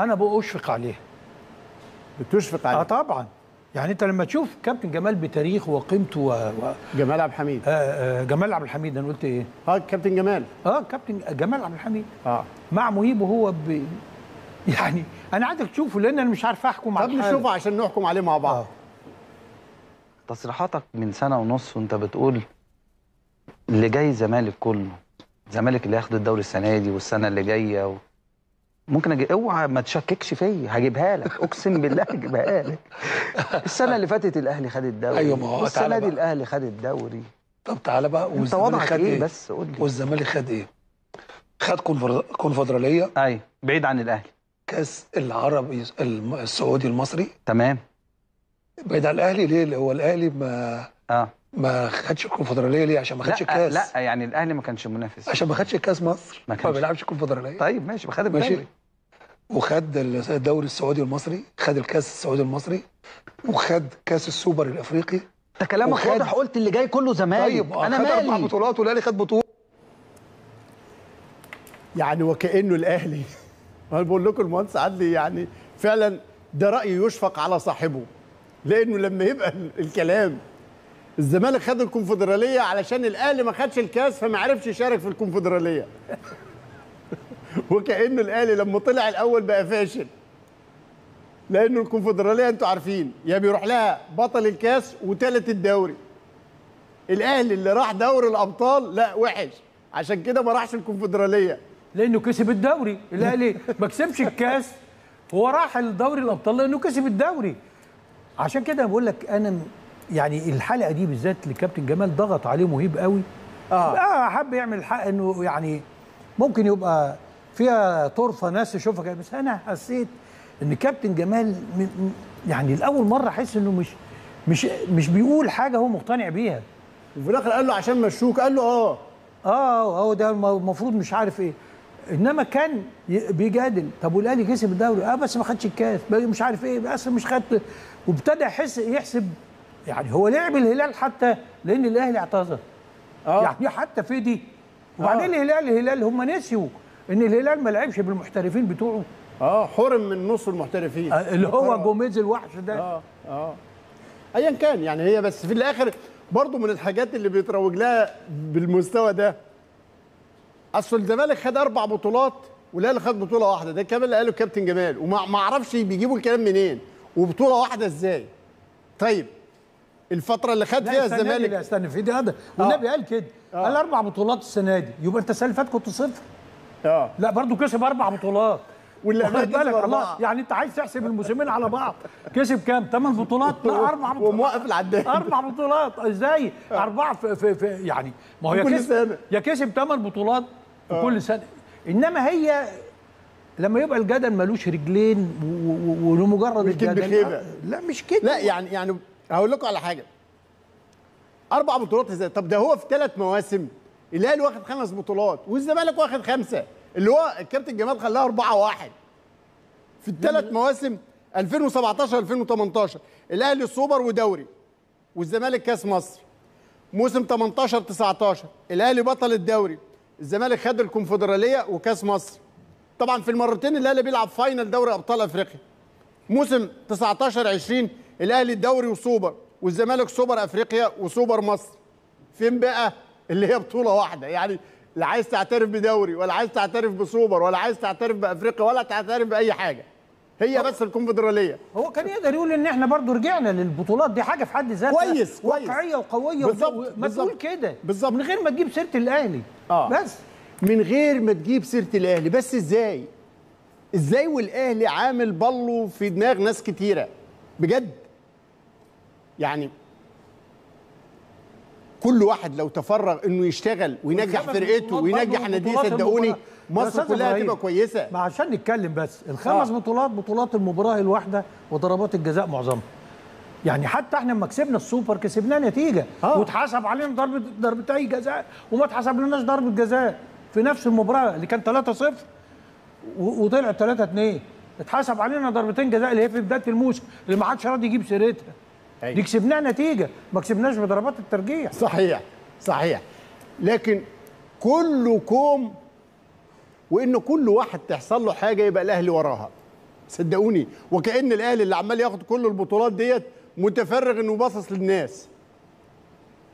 أنا بأشفق عليها. بتشفق آه عليه طبعا. يعني أنت لما تشوف كابتن جمال بتاريخه وقيمته و... و... جمال عبد الحميد. آه آه جمال عبد الحميد أنا قلت إيه؟ آه كابتن جمال. آه كابتن جمال عبد الحميد. آه. مع مهيب وهو ب... يعني أنا عايزك تشوفه لأن أنا مش عارف أحكم طب على الحالة. نشوفه عشان نحكم عليه مع بعض. آه. تصريحاتك من سنة ونص وانت بتقول اللي جاي زمالك كله زمالك اللي هياخد الدوري السنة دي والسنة اللي جاية و... ممكن أجي اوعى ما تشككش فيا هجيبها لك اقسم بالله هجيبها لك. السنة اللي فاتت الأهلي خد الدوري أيوة، ما هو تعالى دي. الأهلي خد الدوري. طب تعالى بقى والزمالك خد إيه بس؟ قول لي. والزمالك خد إيه؟ خد كونفدرالية. أيوه بعيد عن الأهلي. كأس العربي السعودي المصري. تمام. بعيد عن الأهلي ليه؟ اللي هو الأهلي ما آه. ما خدش الكونفدراليه ليه؟ عشان ما خدش لا الكاس. لا يعني الأهلي ما كانش منافس. عشان ما خدش الكاس مصر. ما ما, كانش. بيلعبش الكونفدراليه طيب ماشي خد ماشي. الدوري وخد الدوري السعودي المصري خد الكاس السعودي المصري وخد كاس السوبر الأفريقي. انت كلامك وخد- واضح قلت اللي جاي كله زمالك. طيب أنا خد أربع مالي. بطولات والأهلي خد بطولة. يعني وكأنه الأهلي. أنا بقول لكم المهندس عدلي يعني فعلا ده رأي يشفق على صاحبه. لأنه لما يبقى ال- الكلام الزمالك خد الكونفدرالية علشان الأهلي ما خدش الكاس فما عرفش يشارك في الكونفدرالية. وكانه الأهلي لما طلع الأول بقى فاشل. لأنه الكونفدرالية أنتوا عارفين يا بيروح لها بطل الكاس وثالث الدوري. الأهلي اللي راح دوري الأبطال لا وحش. عشان كده ما راحش الكونفدرالية. لأنه كسب الدوري. الأهلي ما كسبش الكاس هو راح الدوري الأبطال لأنه كسب الدوري. عشان كده بقول لك أنا يعني الحلقة دي بالذات لكابتن جمال ضغط عليه مهيب قوي. آه. آه حب يعمل الحق إنه يعني ممكن يبقى فيها طرفة ناس تشوفها كده بس أنا حسيت إن كابتن جمال يعني لأول مرة أحس إنه مش مش مش بيقول حاجة هو مقتنع بيها. وفي الآخر قال له عشان مشوك قال له آه. آه هو ده الم- المفروض مش عارف إيه. إنما كان بيجادل. طب والأهلي كسب الدوري؟ آه بس ما خدش الكاس مش عارف إيه بس مش خد وابتدى يحس يحسب. يعني هو لعب الهلال حتى لأن الأهلي اعتذر. آه. يعني حتى في دي. وبعدين الهلال الهلال هم نسيوا إن الهلال ما لعبش بالمحترفين بتوعه. آه حرم من نص المحترفين. آه، اللي هو جوميز الوحش ده. آه آه. ايا كان يعني هي بس في الآخر برضو من الحاجات اللي بيتروج لها بالمستوى ده. أصل الزمالك خد أربع بطولات والأهلي خد بطولة واحدة. ده الكلام اللي قاله الكابتن جمال. وما ما أعرفش بيجيبوا الكلام منين. وبطولة واحدة إزاي؟ طيب الفترة اللي خد فيها دي لا الزمالك استنى في دي هذا والنبي قال كده قال أربع بطولات السنة دي يبقى أنت السنة اللي فاتت كنت صفر. آه. لا برضه كسب أربع بطولات. واللي كسب بالك؟ الله. يعني أنت عايز تحسب الموسمين على بعض. كسب كام؟ ثمان بطولات؟ لا أربع بطولات. وموقف العداد. أربع بطولات. إزاي؟ أربعة في, في, في يعني ما هو يا كسب. يا كسب ثمان بطولات في آه. كل سنة. إنما هي لما يبقى الجدل ملوش رجلين ولمجرد الجدل. بخيبة. لا مش كده لا يعني يعني هقول لكم على حاجة. أربع بطولات إزاي طب ده هو في ثلاث مواسم. الأهلي واخد خمس بطولات والزمالك واخد خمسة. اللي هو الكابتن جمال خلاها أربعة واحد. في الثلاث مواسم 2017 2018 الأهلي سوبر ودوري والزمالك كاس مصر. موسم 18 19 الأهلي بطل الدوري. الزمالك خد الكونفدرالية وكاس مصر. طبعا في المرتين الأهلي بيلعب final دوري أبطال أفريقيا. موسم 19 20 الأهلي الدوري وسوبر والزمالك سوبر أفريقيا وسوبر مصر. فين بقى؟ اللي هي بطولة واحدة. يعني لا عايز تعترف بدوري ولا عايز تعترف بسوبر ولا عايز تعترف بأفريقيا ولا تعترف بأي حاجة. هي بس الكونفدرالية. هو كان يقدر يقول إن إحنا برضو رجعنا للبطولات دي حاجة في حد ذاتها. كويس، كويس. واقعية وقوية بالظبط، ما. تقول كده. بالظبط. من غير ما تجيب سيرة الأهلي. آه. بس. من غير ما تجيب سيرة الأهلي. بس إزاي؟ إزاي والأهلي عامل بالو في دماغ ناس كتيرة؟ بجد. يعني كل واحد لو تفرغ إنه يشتغل وينجح فرقته وينجح ناديه صدقوني مصر كلها هتبقى كويسة. ما عشان نتكلم بس الخمس آه. بطولات بطولات المباراة الواحدة وضربات الجزاء معظمها. يعني حتى إحنا لما كسبنا السوبر كسبناه نتيجة. آه. واتحسب علينا ضربه ضربتي جزاء وما اتحسب لناش ضربة جزاء. في نفس المباراة اللي كان 3-0 و- وطلعت 3-2 اتحسب علينا ضربتين جزاء اللي هي في بداية الموسم اللي ما حدش راضي يجيب سيرتها. دي كسبناها نتيجة ما كسبناش بضربات الترجيح. صحيح صحيح. لكن كله كوم وإن كل واحد تحصل له حاجة يبقى الأهلي وراها. صدقوني. وكأن الأهلي اللي عمال ياخد كل البطولات ديت متفرغ إنه باصص للناس.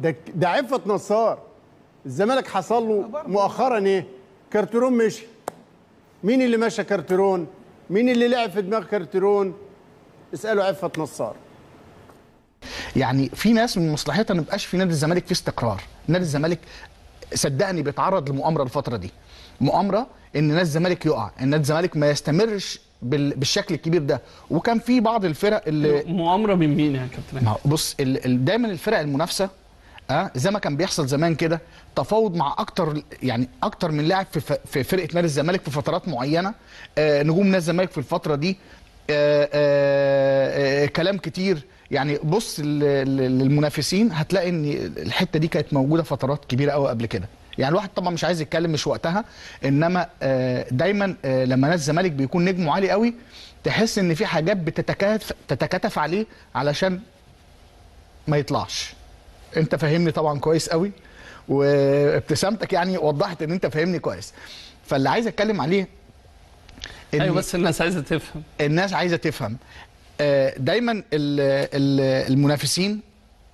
ده ده عفة نصار. الزمالك حصل له مؤخرا إيه؟ كارترون مشي. مين اللي مشى كارترون مين اللي لعب في دماغ كارترون اسألوا عفة نصار. يعني في ناس من مصلحتها ما يبقاش في نادي الزمالك في استقرار. نادي الزمالك صدقني بيتعرض لمؤامرة الفترة دي. مؤامرة إن نادي الزمالك يقع إن نادي الزمالك ما يستمرش بال- بالشكل الكبير ده. وكان في بعض الفرق اللي مؤامرة من مين يا كابتن؟ ما هو بص دايما الفرق المنافسة آه زي ما كان بيحصل زمان كده تفاوض مع أكتر يعني أكتر من لاعب في, فرقة نادي الزمالك في فترات معينة. آه نجوم نادي الزمالك في الفترة دي آه آه آه كلام كتير. يعني بص للمنافسين هتلاقي إن الحتة دي كانت موجودة فترات كبيرة قوي قبل كده. يعني الواحد طبعا مش عايز يتكلم مش وقتها إنما آه دايما آه لما نادي الزمالك بيكون نجمه عالي قوي تحس إن في حاجات بتتكاتف تتكاتف عليه علشان ما يطلعش. انت فاهمني طبعا كويس قوي وابتسامتك يعني وضحت ان انت فاهمني كويس. فاللي عايز اتكلم عليه إن أيوه بس الناس عايزة تفهم. الناس عايزة تفهم. آه، دايما ال- ال- المنافسين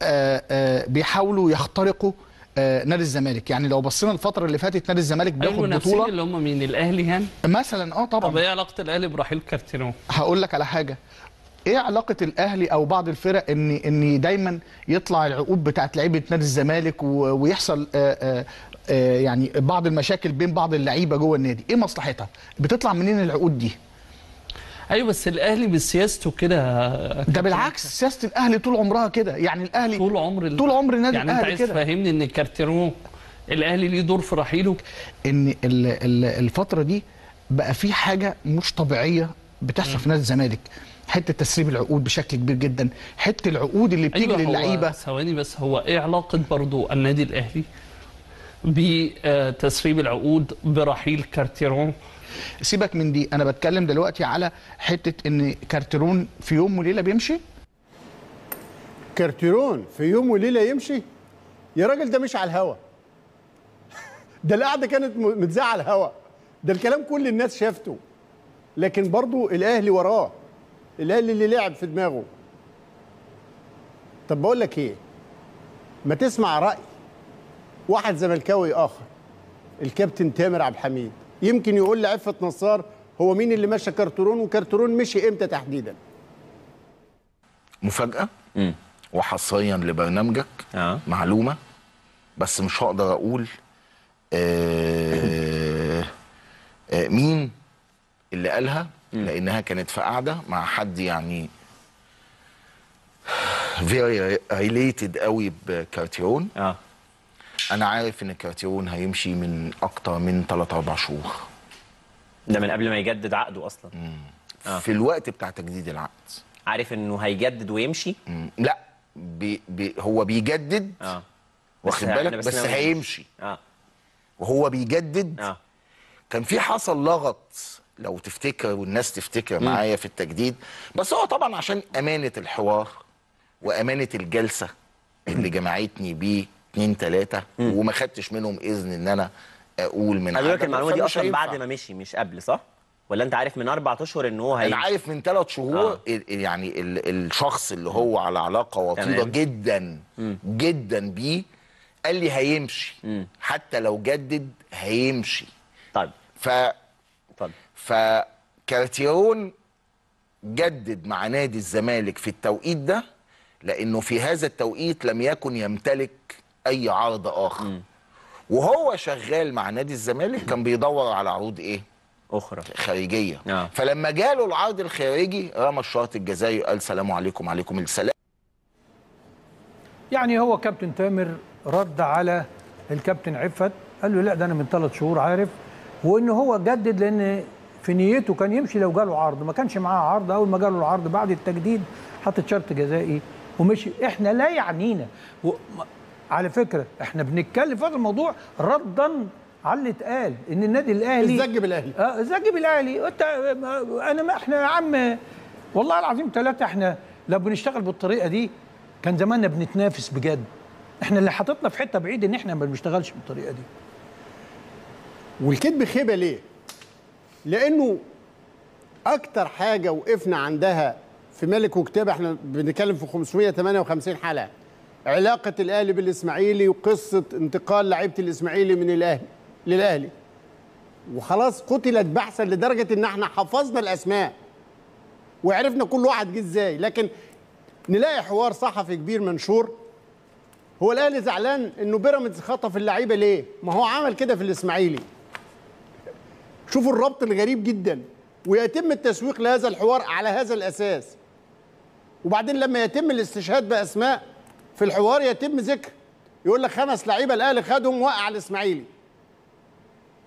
آه، آه، بيحاولوا يخترقوا نادي الزمالك. يعني لو بصينا الفترة اللي فاتت نادي الزمالك بياخد المنافسين بطولة. اللي هم مين؟ الأهلي يعني؟ مثلا آه طبعا. طب إيه علاقة الأهلي برحيل كارتيرون هقول لك على حاجة. إيه علاقة الأهلي أو بعض الفرق ان إن دايما يطلع العقود بتاعت لعيبة نادي الزمالك ويحصل آه، آه، آه، يعني بعض المشاكل بين بعض اللعيبة جوه النادي؟ إيه مصلحتها؟ بتطلع منين العقود دي؟ أيوه بس الأهلي بسياسته كده ده بالعكس سياسة الأهلي طول عمرها كده. يعني الأهلي طول عمر طول عمر النادي يعني أنت الأهلي عايز كده. تفهمني إن كارتيرون الأهلي ليه دور في رحيله؟ إن ال- ال- الفترة دي بقى في حاجة مش طبيعية بتحصل في نادي الزمالك. حتة تسريب العقود بشكل كبير جدا. حتة العقود اللي بتيجي أيوة للعيبة. ثواني بس هو إيه علاقة برضو النادي الأهلي بتسريب العقود برحيل كارتيرون؟ سيبك من دي أنا بتكلم دلوقتي على حتة إن كارتيرون في يوم وليلة بيمشي. كارتيرون في يوم وليلة يمشي؟ يا راجل ده مش على الهوا. ده القعدة كانت متذاعة على الهوا. ده الكلام كل الناس شافته. لكن برضو الأهلي وراه. الاهلي اللي لعب في دماغه. طب بقول لك إيه؟ ما تسمع رأي واحد زملكاوي آخر الكابتن تامر عبد الحميد. يمكن يقول لعفة نصار هو مين اللي مشى كارترون وكارترون مشي إمتى تحديدا؟ مفاجأة؟ وحصريا لبرنامجك. آه. معلومة؟ بس مش هقدر أقول آه آه مين اللي قالها؟ لأنها كانت في قعدة مع حد يعني very related قوي بكارتيرون. آه. أنا عارف إن كارتيرون هيمشي من أكتر من 3 4 شهور. ده من قبل ما يجدد عقده أصلا. آه. في الوقت بتاع تجديد العقد. عارف إنه هيجدد ويمشي؟ لا بي بي هو بيجدد. آه. واخد بالك؟ بس بس, هيمشي. آه. وهو بيجدد. آه. كان في حصل لغط لو تفتكر والناس تفتكر مم. معايا في التجديد بس هو طبعا عشان أمانة الحوار وأمانة الجلسة اللي جمعتني بيه اتنين تلاتة وما خدتش منهم إذن إن أنا أقول من عدم، المعلومة دي أصلا. بعد ما مشي مش قبل صح؟ ولا أنت عارف من أربع أشهر إن هو هيمشي أنا عارف من ثلاث شهور آه. يعني ال الشخص اللي هو على علاقة وطيدة. جدا جدا بيه قال لي هيمشي حتى لو جدد هيمشي طيب ف طيب فكارتيرون جدد مع نادي الزمالك في التوقيت ده لأنه في هذا التوقيت لم يكن يمتلك أي عرض آخر. وهو شغال مع نادي الزمالك كان بيدور على عروض إيه؟ أخرى. خارجية. آه. فلما جاله العرض الخارجي رمى الشرط الجزائي قال سلام عليكم وعليكم السلام. يعني هو كابتن تامر رد على الكابتن عفت قال له لا ده أنا من ثلاث شهور عارف وان هو جدد لأن في نيته كان يمشي لو جاله عرض ما كانش معاه عرض أول ما جاله العرض بعد التجديد حط شرط جزائي ومشي. إحنا لا يعنينا. و... على فكرة إحنا بنتكلم في هذا الموضوع ردا على اللي اتقال إن النادي الأهلي الزج بالأهلي. آه الزج بالأهلي. أنت أنا ما إحنا يا عم والله العظيم ثلاثة إحنا لو بنشتغل بالطريقة دي كان زماننا بنتنافس بجد. إحنا اللي حاططنا في حتة بعيد إن إحنا ما بنشتغلش بالطريقة دي. والكذب خيبة ليه؟ لأنه أكتر حاجة وقفنا عندها في ملك وكتاب إحنا بنتكلم في 558 حلقة. علاقة الاهلي بالإسماعيلي وقصة انتقال لعيبة الإسماعيلي من الأهلي للأهلي. وخلاص قتلت بحثا لدرجة إن إحنا حفظنا الأسماء وعرفنا كل واحد جه إزاي. لكن نلاقي حوار صحفي كبير منشور. هو الأهلي زعلان إنه بيراميدز خطف اللعيبة ليه؟ ما هو عمل كده في الإسماعيلي. شوفوا الربط الغريب جدا ويتم التسويق لهذا الحوار على هذا الأساس. وبعدين لما يتم الاستشهاد بأسماء في الحوار يتم ذكر يقول لك خمس لعيبة الأهلي خدهم وقع الإسماعيلي.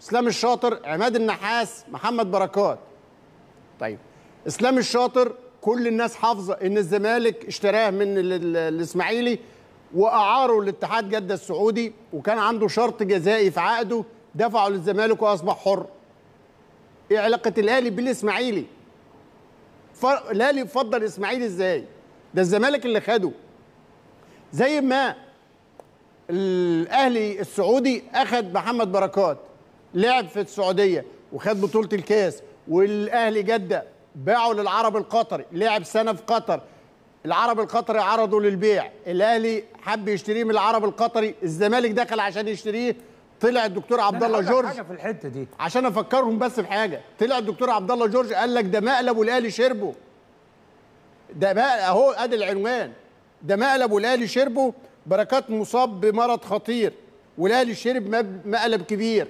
إسلام الشاطر عماد النحاس محمد بركات. طيب إسلام الشاطر كل الناس حافظة إن الزمالك اشتراه من ال- ال- الإسماعيلي وأعاره لاتحاد جدة السعودي وكان عنده شرط جزائي في عقده دفعه للزمالك وأصبح حر. إيه علاقة الأهلي بالإسماعيلي. الأهلي فضل الاسماعيلي إزاي؟ ده الزمالك اللي خده. زي ما الأهلي السعودي اخذ محمد بركات لعب في السعودية وخد بطولة الكاس والأهلي جدة باعه للعرب القطري لعب سنة في قطر. العرب القطري عرضوا للبيع. الأهلي حب يشتريه من العرب القطري الزمالك دخل عشان يشتريه. طلع الدكتور عبد الله جورج. حاجة في الحتة دي. عشان أفكرهم بس بحاجه طلع الدكتور عبد الله جورج قال لك ده مقلب والاهلي شربه. ده بقى أهو أدي العنوان. ده مقلب والاهلي شربه بركات مصاب بمرض خطير. والاهلي شرب مقلب كبير.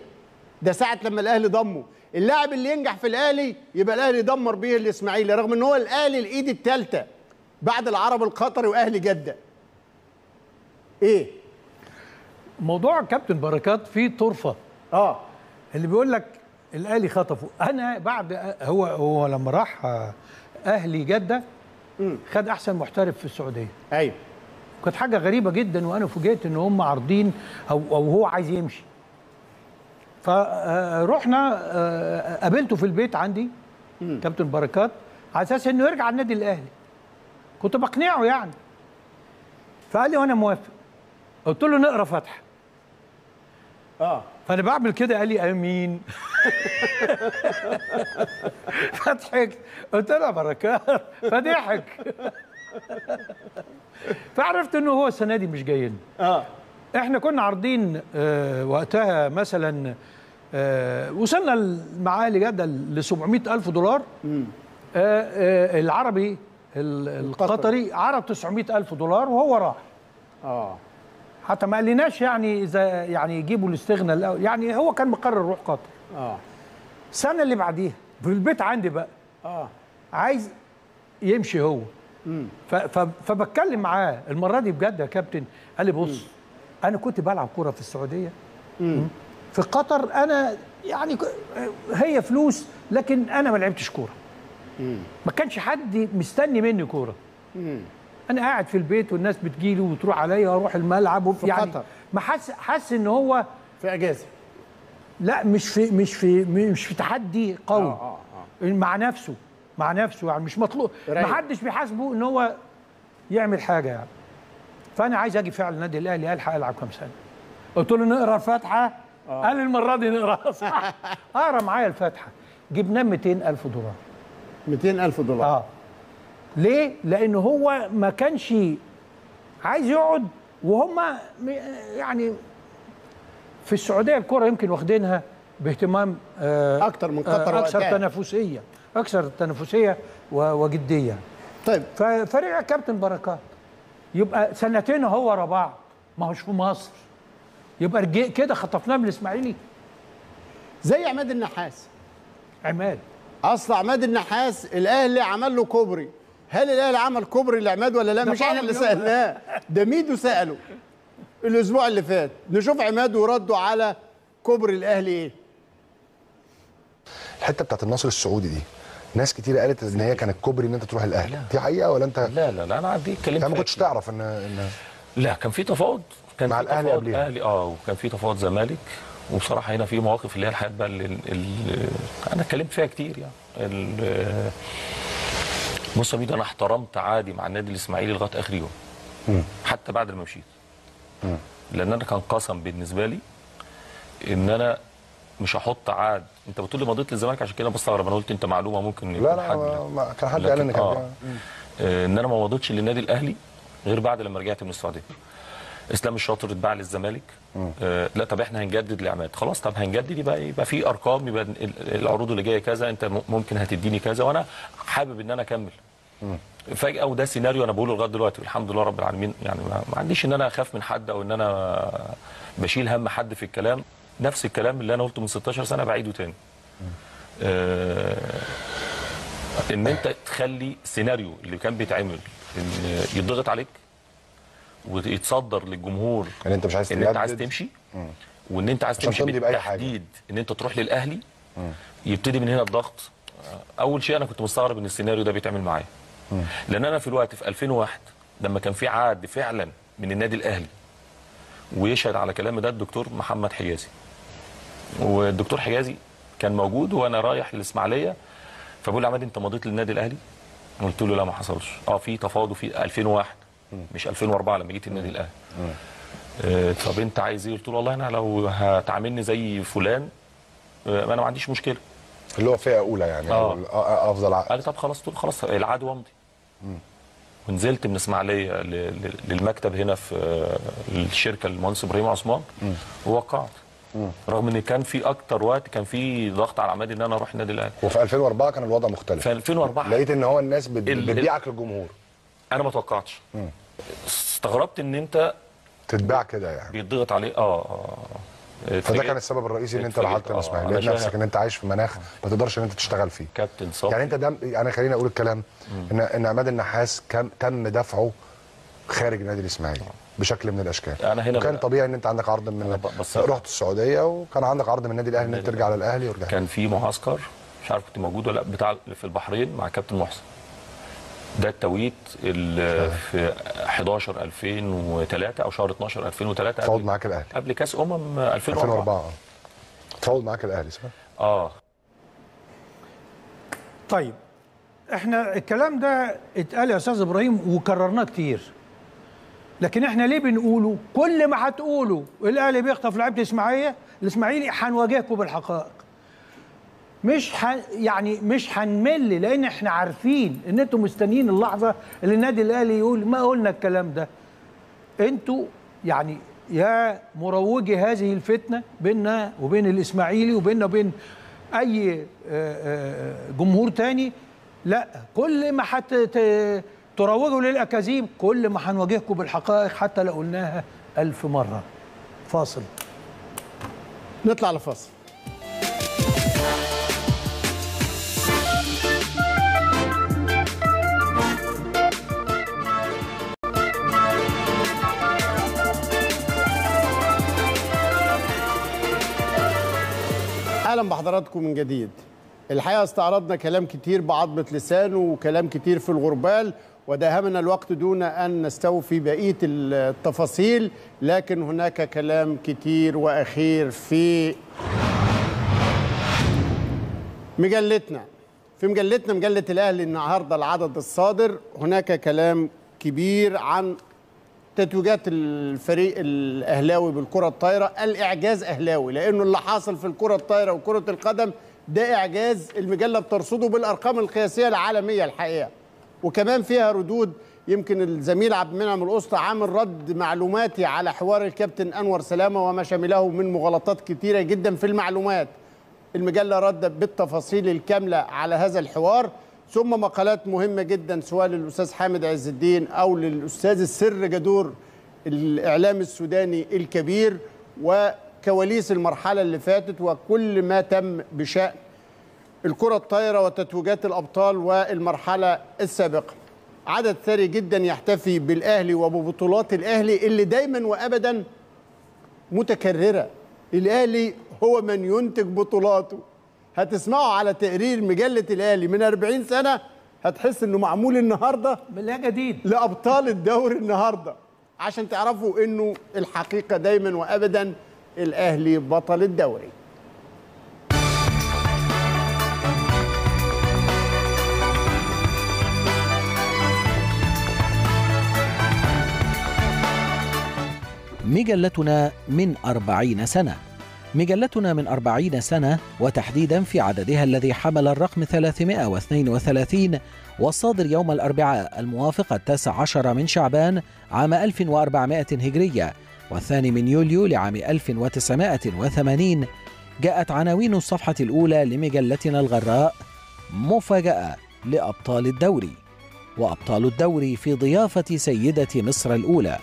ده ساعة لما الاهلي ضمه. اللاعب اللي ينجح في الاهلي يبقى الاهلي يدمر بيه الإسماعيلي رغم إن هو الاهلي الإيد الثالثه بعد العرب القطري واهلي جدة. إيه؟ موضوع كابتن بركات فيه طرفة. آه. اللي بيقول لك الأهلي خطفه. أنا بعد هو هو لما راح آه، أهلي جدة خد أحسن محترف في السعودية. أيوه. كانت حاجة غريبة جدا وأنا فوجئت إن هم عارضين أو أو هو عايز يمشي. فرحنا قابلته في البيت عندي كابتن بركات على أساس إنه يرجع النادي الأهلي. كنت بقنعه يعني. فقال لي وأنا موافق. قلت له نقرأ فاتحه آه. فأنا بعمل كده قال لي أمين. فضحكت. قلت له بركات فضحك. فعرفت إنه هو السنة دي مش جاي لنا آه. إحنا كنا عارضين آه وقتها مثلا آه وصلنا معاه لجده ل 700 ألف دولار. آه آه العربي ال- القطري عرض 900 ألف دولار وهو راح. آه. حتى ما قالناش يعني إذا يعني يجيبوا الاستغنى الأول. يعني هو كان مقرر يروح قطر. آه. السنة اللي بعديها في البيت عندي بقى. آه. عايز يمشي هو. ف- ف- فبتكلم معاه. المرة دي بجد يا كابتن قال لي بص أنا كنت بلعب كورة في السعودية. في قطر أنا يعني هي فلوس لكن أنا ما لعبتش كورة. ما كانش حد مستني مني كورة. أنا قاعد في البيت والناس بتجيلي وتروح عليا وأروح الملعب في يعني قطر. ما حس حس إن هو في إجازة. لا مش في مش في مش في تحدي قوي. آه، آه، مع نفسه مع نفسه يعني مش مطلوب. ما حدش بيحاسبه إن هو يعمل حاجة يعني. فأنا عايز أجي فعلا النادي الأهلي ألحق ألعب كام سنة. قلت له نقرأ الفاتحة. قال لي المرة دي نقرا صح أقرأ معايا الفاتحة. جبناه 200 ألف دولار. 200 ألف دولار. آه. ليه؟ لأن هو ما كانش عايز يقعد وهم يعني في السعودية الكرة يمكن واخدينها باهتمام آه أكتر من قطر آه أكثر وقتها. تنافسية أكثر تنافسية و- وجدية. طيب. ففريق كابتن بركات يبقى سنتين هو ورا بعض ما هوش في مصر. يبقى كده خطفناه من الإسماعيلي. زي عماد النحاس. عماد. أصل عماد النحاس الأهلي عمل له كوبري. هل الاهلي عمل كوبري لعماد ولا لا؟ مش إحنا اللي. سألناه. ده ميدو سأله الأسبوع اللي فات. نشوف عماد ورده على كوبري الاهلي إيه. الحتة بتاعت النصر السعودي دي ناس كتير قالت إن هي كانت كوبري إن أنت تروح الاهلي دي حقيقة ولا أنت؟ لا لا لا أنا عندي اتكلمت يعني ما كنتش. تعرف ان ان لا كان في تفاوض. كان مع في الأهلي تفاوض قبليها. أهلي. آه وكان في تفاوض زمالك. وبصراحة هنا في مواقف اللي هي الحياة بقى اللي أنا اتكلمت فيها كتير يعني. بص يا ميدو أنا احترمت عادي مع النادي الإسماعيلي لغاية آخر يوم. حتى بعد ما مشيت. لأن أنا كان قسم بالنسبة لي إن أنا مش هحط عاد. أنت بتقول لي مضيت للزمالك عشان كده بستغرب. أنا قلت أنت معلومة ممكن يكون لا لا حد ما- كان حد قال ان كان آه. آه، إن أنا ما مضيتش للنادي الأهلي غير بعد لما رجعت من السعودية. إسلام الشاطر اتباع للزمالك. آه لا طب إحنا هنجدد لعماد خلاص طب هنجدد يبقى يبقى في أرقام يبقى ال- العروض اللي جاية كذا أنت ممكن هتديني كذا وأنا حابب إن أنا أكمل. فجأة وده سيناريو أنا بقوله لغاية دلوقتي والحمد لله رب العالمين. يعني ما, ما عنديش إن أنا أخاف من حد أو إن أنا بشيل هم حد في الكلام. نفس الكلام اللي أنا قلته من 16 سنة بعيده تاني. آه إن أنت تخلي سيناريو اللي كان بيتعمل إن يضغط عليك ويتصدر للجمهور ان انت مش عايز إن أنت عايز. تمشي وإن أنت عايز تمشي. بالتحديد إن أنت تروح للأهلي يبتدي من هنا الضغط أول شيء أنا كنت مستغرب إن السيناريو ده بيتعمل معايا. لأن أنا في الوقت في 2001 لما كان في عقد فعلا من النادي الأهلي ويشهد على كلامي ده الدكتور محمد حجازي. والدكتور حجازي كان موجود وأنا رايح الاسماعيليه فبقول لي عماد أنت مضيت للنادي الأهلي؟ قلت له لا ما حصلش. آه في تفاوض في 2001 مش 2004 لما جيت النادي الأهلي. آه، طب انت عايز إيه؟ قلت له والله أنا لو هتعاملني زي فلان آه، أنا ما عنديش مشكلة. اللي هو فئة أولى يعني آه. آه، أفضل عقد. قال لي طب خلاص خلاص العاد وامضي. ونزلت من إسماعيلية للمكتب هنا في الشركة المهندس إبراهيم عثمان. ووقعت. رغم إن كان في أكتر وقت كان في ضغط على عماد إن أنا أروح النادي الأهلي. وفي 2004 كان الوضع مختلف. في 2004 لقيت إن هو الناس بت- ال- بتبيعك للجمهور. أنا ما توقعتش. استغربت ان انت تتباع كده يعني. بيتضغط عليه. آه آه فده اتفاجئت- كان السبب الرئيسي ان انت اتفاجئت. رحلت آه، الاسماعيليه علشان- نفسك ان انت عايش في مناخ ما تقدرش ان انت تشتغل فيه. كابتن صبري يعني انت ده يعني خليني أقول الكلام. ان ان عماد النحاس كان تم دفعه خارج النادي الإسماعيلي بشكل من الأشكال. أنا هنا وكان بقى- طبيعي إن أنت عندك عرض من رحت السعودية وكان عندك عرض من النادي الأهلي إن أنت ترجع للأهلي ورجعت كان في معسكر مش عارف كنت موجود ولا لأ بتاع في البحرين مع كابتن محسن. ده التوقيت ال- في 11 2003 أو شهر 12 2003 تفاوض قبل- معاك الأهلي. قبل كأس أمم 2004 2004 آه تفاوض معاك الأهلي صح؟ آه. طيب إحنا الكلام ده اتقال يا أستاذ إبراهيم وكررناه كتير. لكن إحنا ليه بنقوله؟ كل ما هتقولوا الأهلي بيخطف لعيبة الإسماعيلية الإسماعيلي هنواجهكم بالحقائق. مش ح... يعني مش هنمل لأن إحنا عارفين إن أنتوا مستنيين اللحظة اللي النادي الأهلي يقول ما قلنا الكلام ده. أنتوا يعني يا مروجي هذه الفتنة بيننا وبين الإسماعيلي وبيننا وبين أي آه، آه، جمهور تاني. لا كل ما حت تروجوا للأكاذيب كل ما هنواجهكم بالحقائق حتى لو قلناها ألف مرة. فاصل. نطلع لفاصل. أهلا بحضراتكم من جديد. الحقيقة استعرضنا كلام كتير بعضمه لسانه وكلام كتير في الغربال وداهمنا الوقت دون أن نستوفي بقية التفاصيل لكن هناك كلام كتير وأخير في مجلتنا. في مجلتنا مجلة الأهلي النهارده العدد الصادر هناك كلام كبير عن تتويجات الفريق الأهلاوي بالكرة الطايرة. الإعجاز أهلاوي لأنه اللي حاصل في الكرة الطايرة وكرة القدم ده إعجاز المجلة بترصده بالأرقام القياسية العالمية الحقيقة. وكمان فيها ردود يمكن الزميل عبد المنعم القسطى عامل رد معلوماتي على حوار الكابتن أنور سلامة وما شمله من مغالطات كتيرة جدا في المعلومات. المجلة ردت بالتفاصيل الكاملة على هذا الحوار. ثم مقالات مهمة جدا سواء للأستاذ حامد عز الدين أو للأستاذ السر جدور الإعلام السوداني الكبير وكواليس المرحلة اللي فاتت وكل ما تم بشأن الكرة الطايرة وتتويجات الأبطال والمرحلة السابقة. عدد ثري جدا يحتفي بالأهلي وببطولات الأهلي اللي دايما وابدا متكررة. الأهلي هو من ينتج بطولاته. هتسمعوا على تقرير مجلة الأهلي من 40 سنة هتحس إنه معمول النهارده لا جديد. لأبطال الدوري النهارده. عشان تعرفوا إنه الحقيقة دايما وابدا الأهلي بطل الدوري. مجلتنا من أربعين سنة. مجلتنا من أربعين سنة وتحديدا في عددها الذي حمل الرقم 332 والصادر يوم الأربعاء الموافق التاسع عشر من شعبان عام 1400 هجرية والثاني من يوليو لعام 1980 جاءت عناوين الصفحة الأولى لمجلتنا الغراء مفاجأة لأبطال الدوري. وأبطال الدوري في ضيافة سيدة مصر الأولى.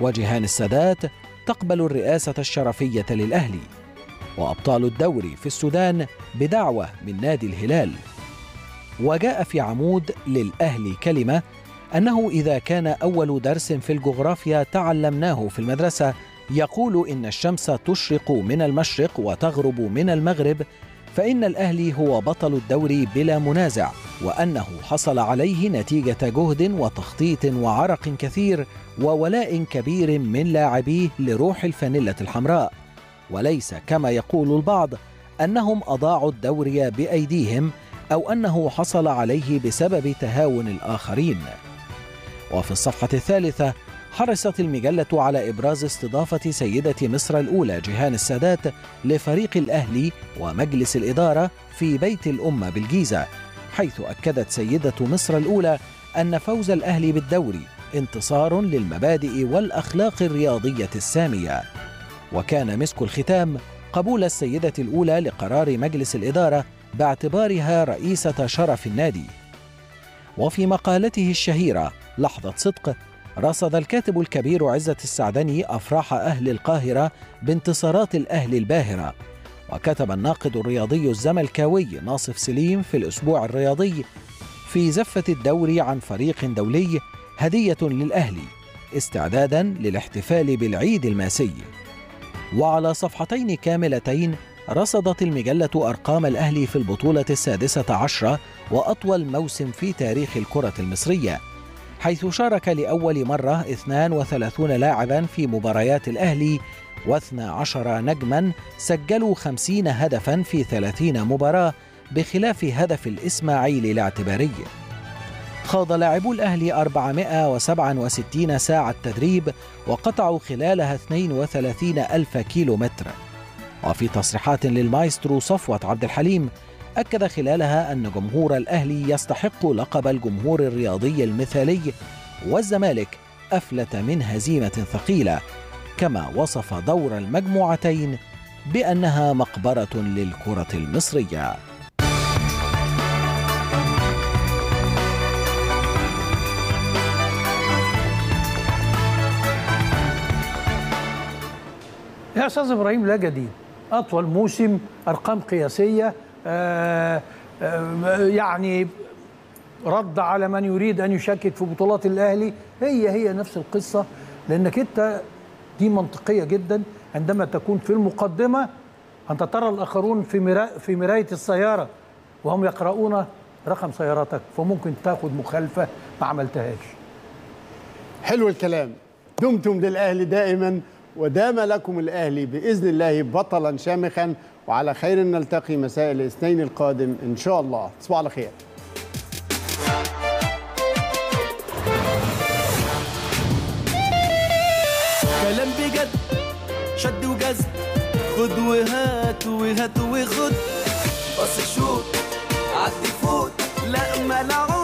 وجهان السادات تقبل الرئاسة الشرفية للأهلي وأبطال الدوري في السودان بدعوة من نادي الهلال. وجاء في عمود للأهلي كلمة أنه إذا كان أول درس في الجغرافيا تعلمناه في المدرسة يقول إن الشمس تشرق من المشرق وتغرب من المغرب فإن الأهلي هو بطل الدوري بلا منازع وأنه حصل عليه نتيجة جهد وتخطيط وعرق كثير وولاء كبير من لاعبيه لروح الفانيلة الحمراء. وليس كما يقول البعض أنهم أضاعوا الدوري بأيديهم أو أنه حصل عليه بسبب تهاون الآخرين. وفي الصفحة الثالثة حرصت المجلة على إبراز استضافة سيدة مصر الأولى جيهان السادات لفريق الأهلي ومجلس الإدارة في بيت الأمة بالجيزة حيث أكدت سيدة مصر الأولى أن فوز الأهلي بالدوري انتصار للمبادئ والأخلاق الرياضية السامية. وكان مسك الختام قبول السيدة الأولى لقرار مجلس الإدارة باعتبارها رئيسة شرف النادي. وفي مقالته الشهيرة لحظة صدق رصد الكاتب الكبير عزة السعدني أفراح أهل القاهرة بانتصارات الأهل الباهرة. وكتب الناقد الرياضي الزملكاوي ناصف سليم في الأسبوع الرياضي في زفة الدوري عن فريق دولي هدية للأهلي استعدادا للاحتفال بالعيد الماسي. وعلى صفحتين كاملتين رصدت المجلة أرقام الأهلي في البطولة السادسة عشرة وأطول موسم في تاريخ الكرة المصرية حيث شارك لأول مرة 32 لاعبا في مباريات الأهلي و12 نجما سجلوا 50 هدفا في 30 مباراة بخلاف هدف الإسماعيلي الاعتباري. خاض لاعبو الأهلي 467 ساعة تدريب وقطعوا خلالها 32 ألف كيلو متر وفي تصريحات للمايسترو صفوة عبد الحليم أكد خلالها أن جمهور الأهلي يستحق لقب الجمهور الرياضي المثالي والزمالك أفلت من هزيمة ثقيلة كما وصف دور المجموعتين بأنها مقبرة للكرة المصرية. يا أستاذ إبراهيم لا جديد. أطول موسم أرقام قياسية آه آه يعني رد على من يريد أن يشكك في بطولات الأهلي. هي هي نفس القصة لأنك أنت دي منطقية جدا. عندما تكون في المقدمة أنت ترى الآخرون في مرا في مراية السيارة وهم يقرؤون رقم سيارتك فممكن تاخد مخالفة ما عملتهاش. حلو الكلام. دمتم للأهلي دائما. ودام لكم الأهلي بإذن الله بطلا شامخا وعلى خير نلتقي مساء الاثنين القادم إن شاء الله. تصبحوا على خير. كلام بجد شد وجذب. خد وهات وهات وخد. بص شوت عدي فوت. لا ملعوب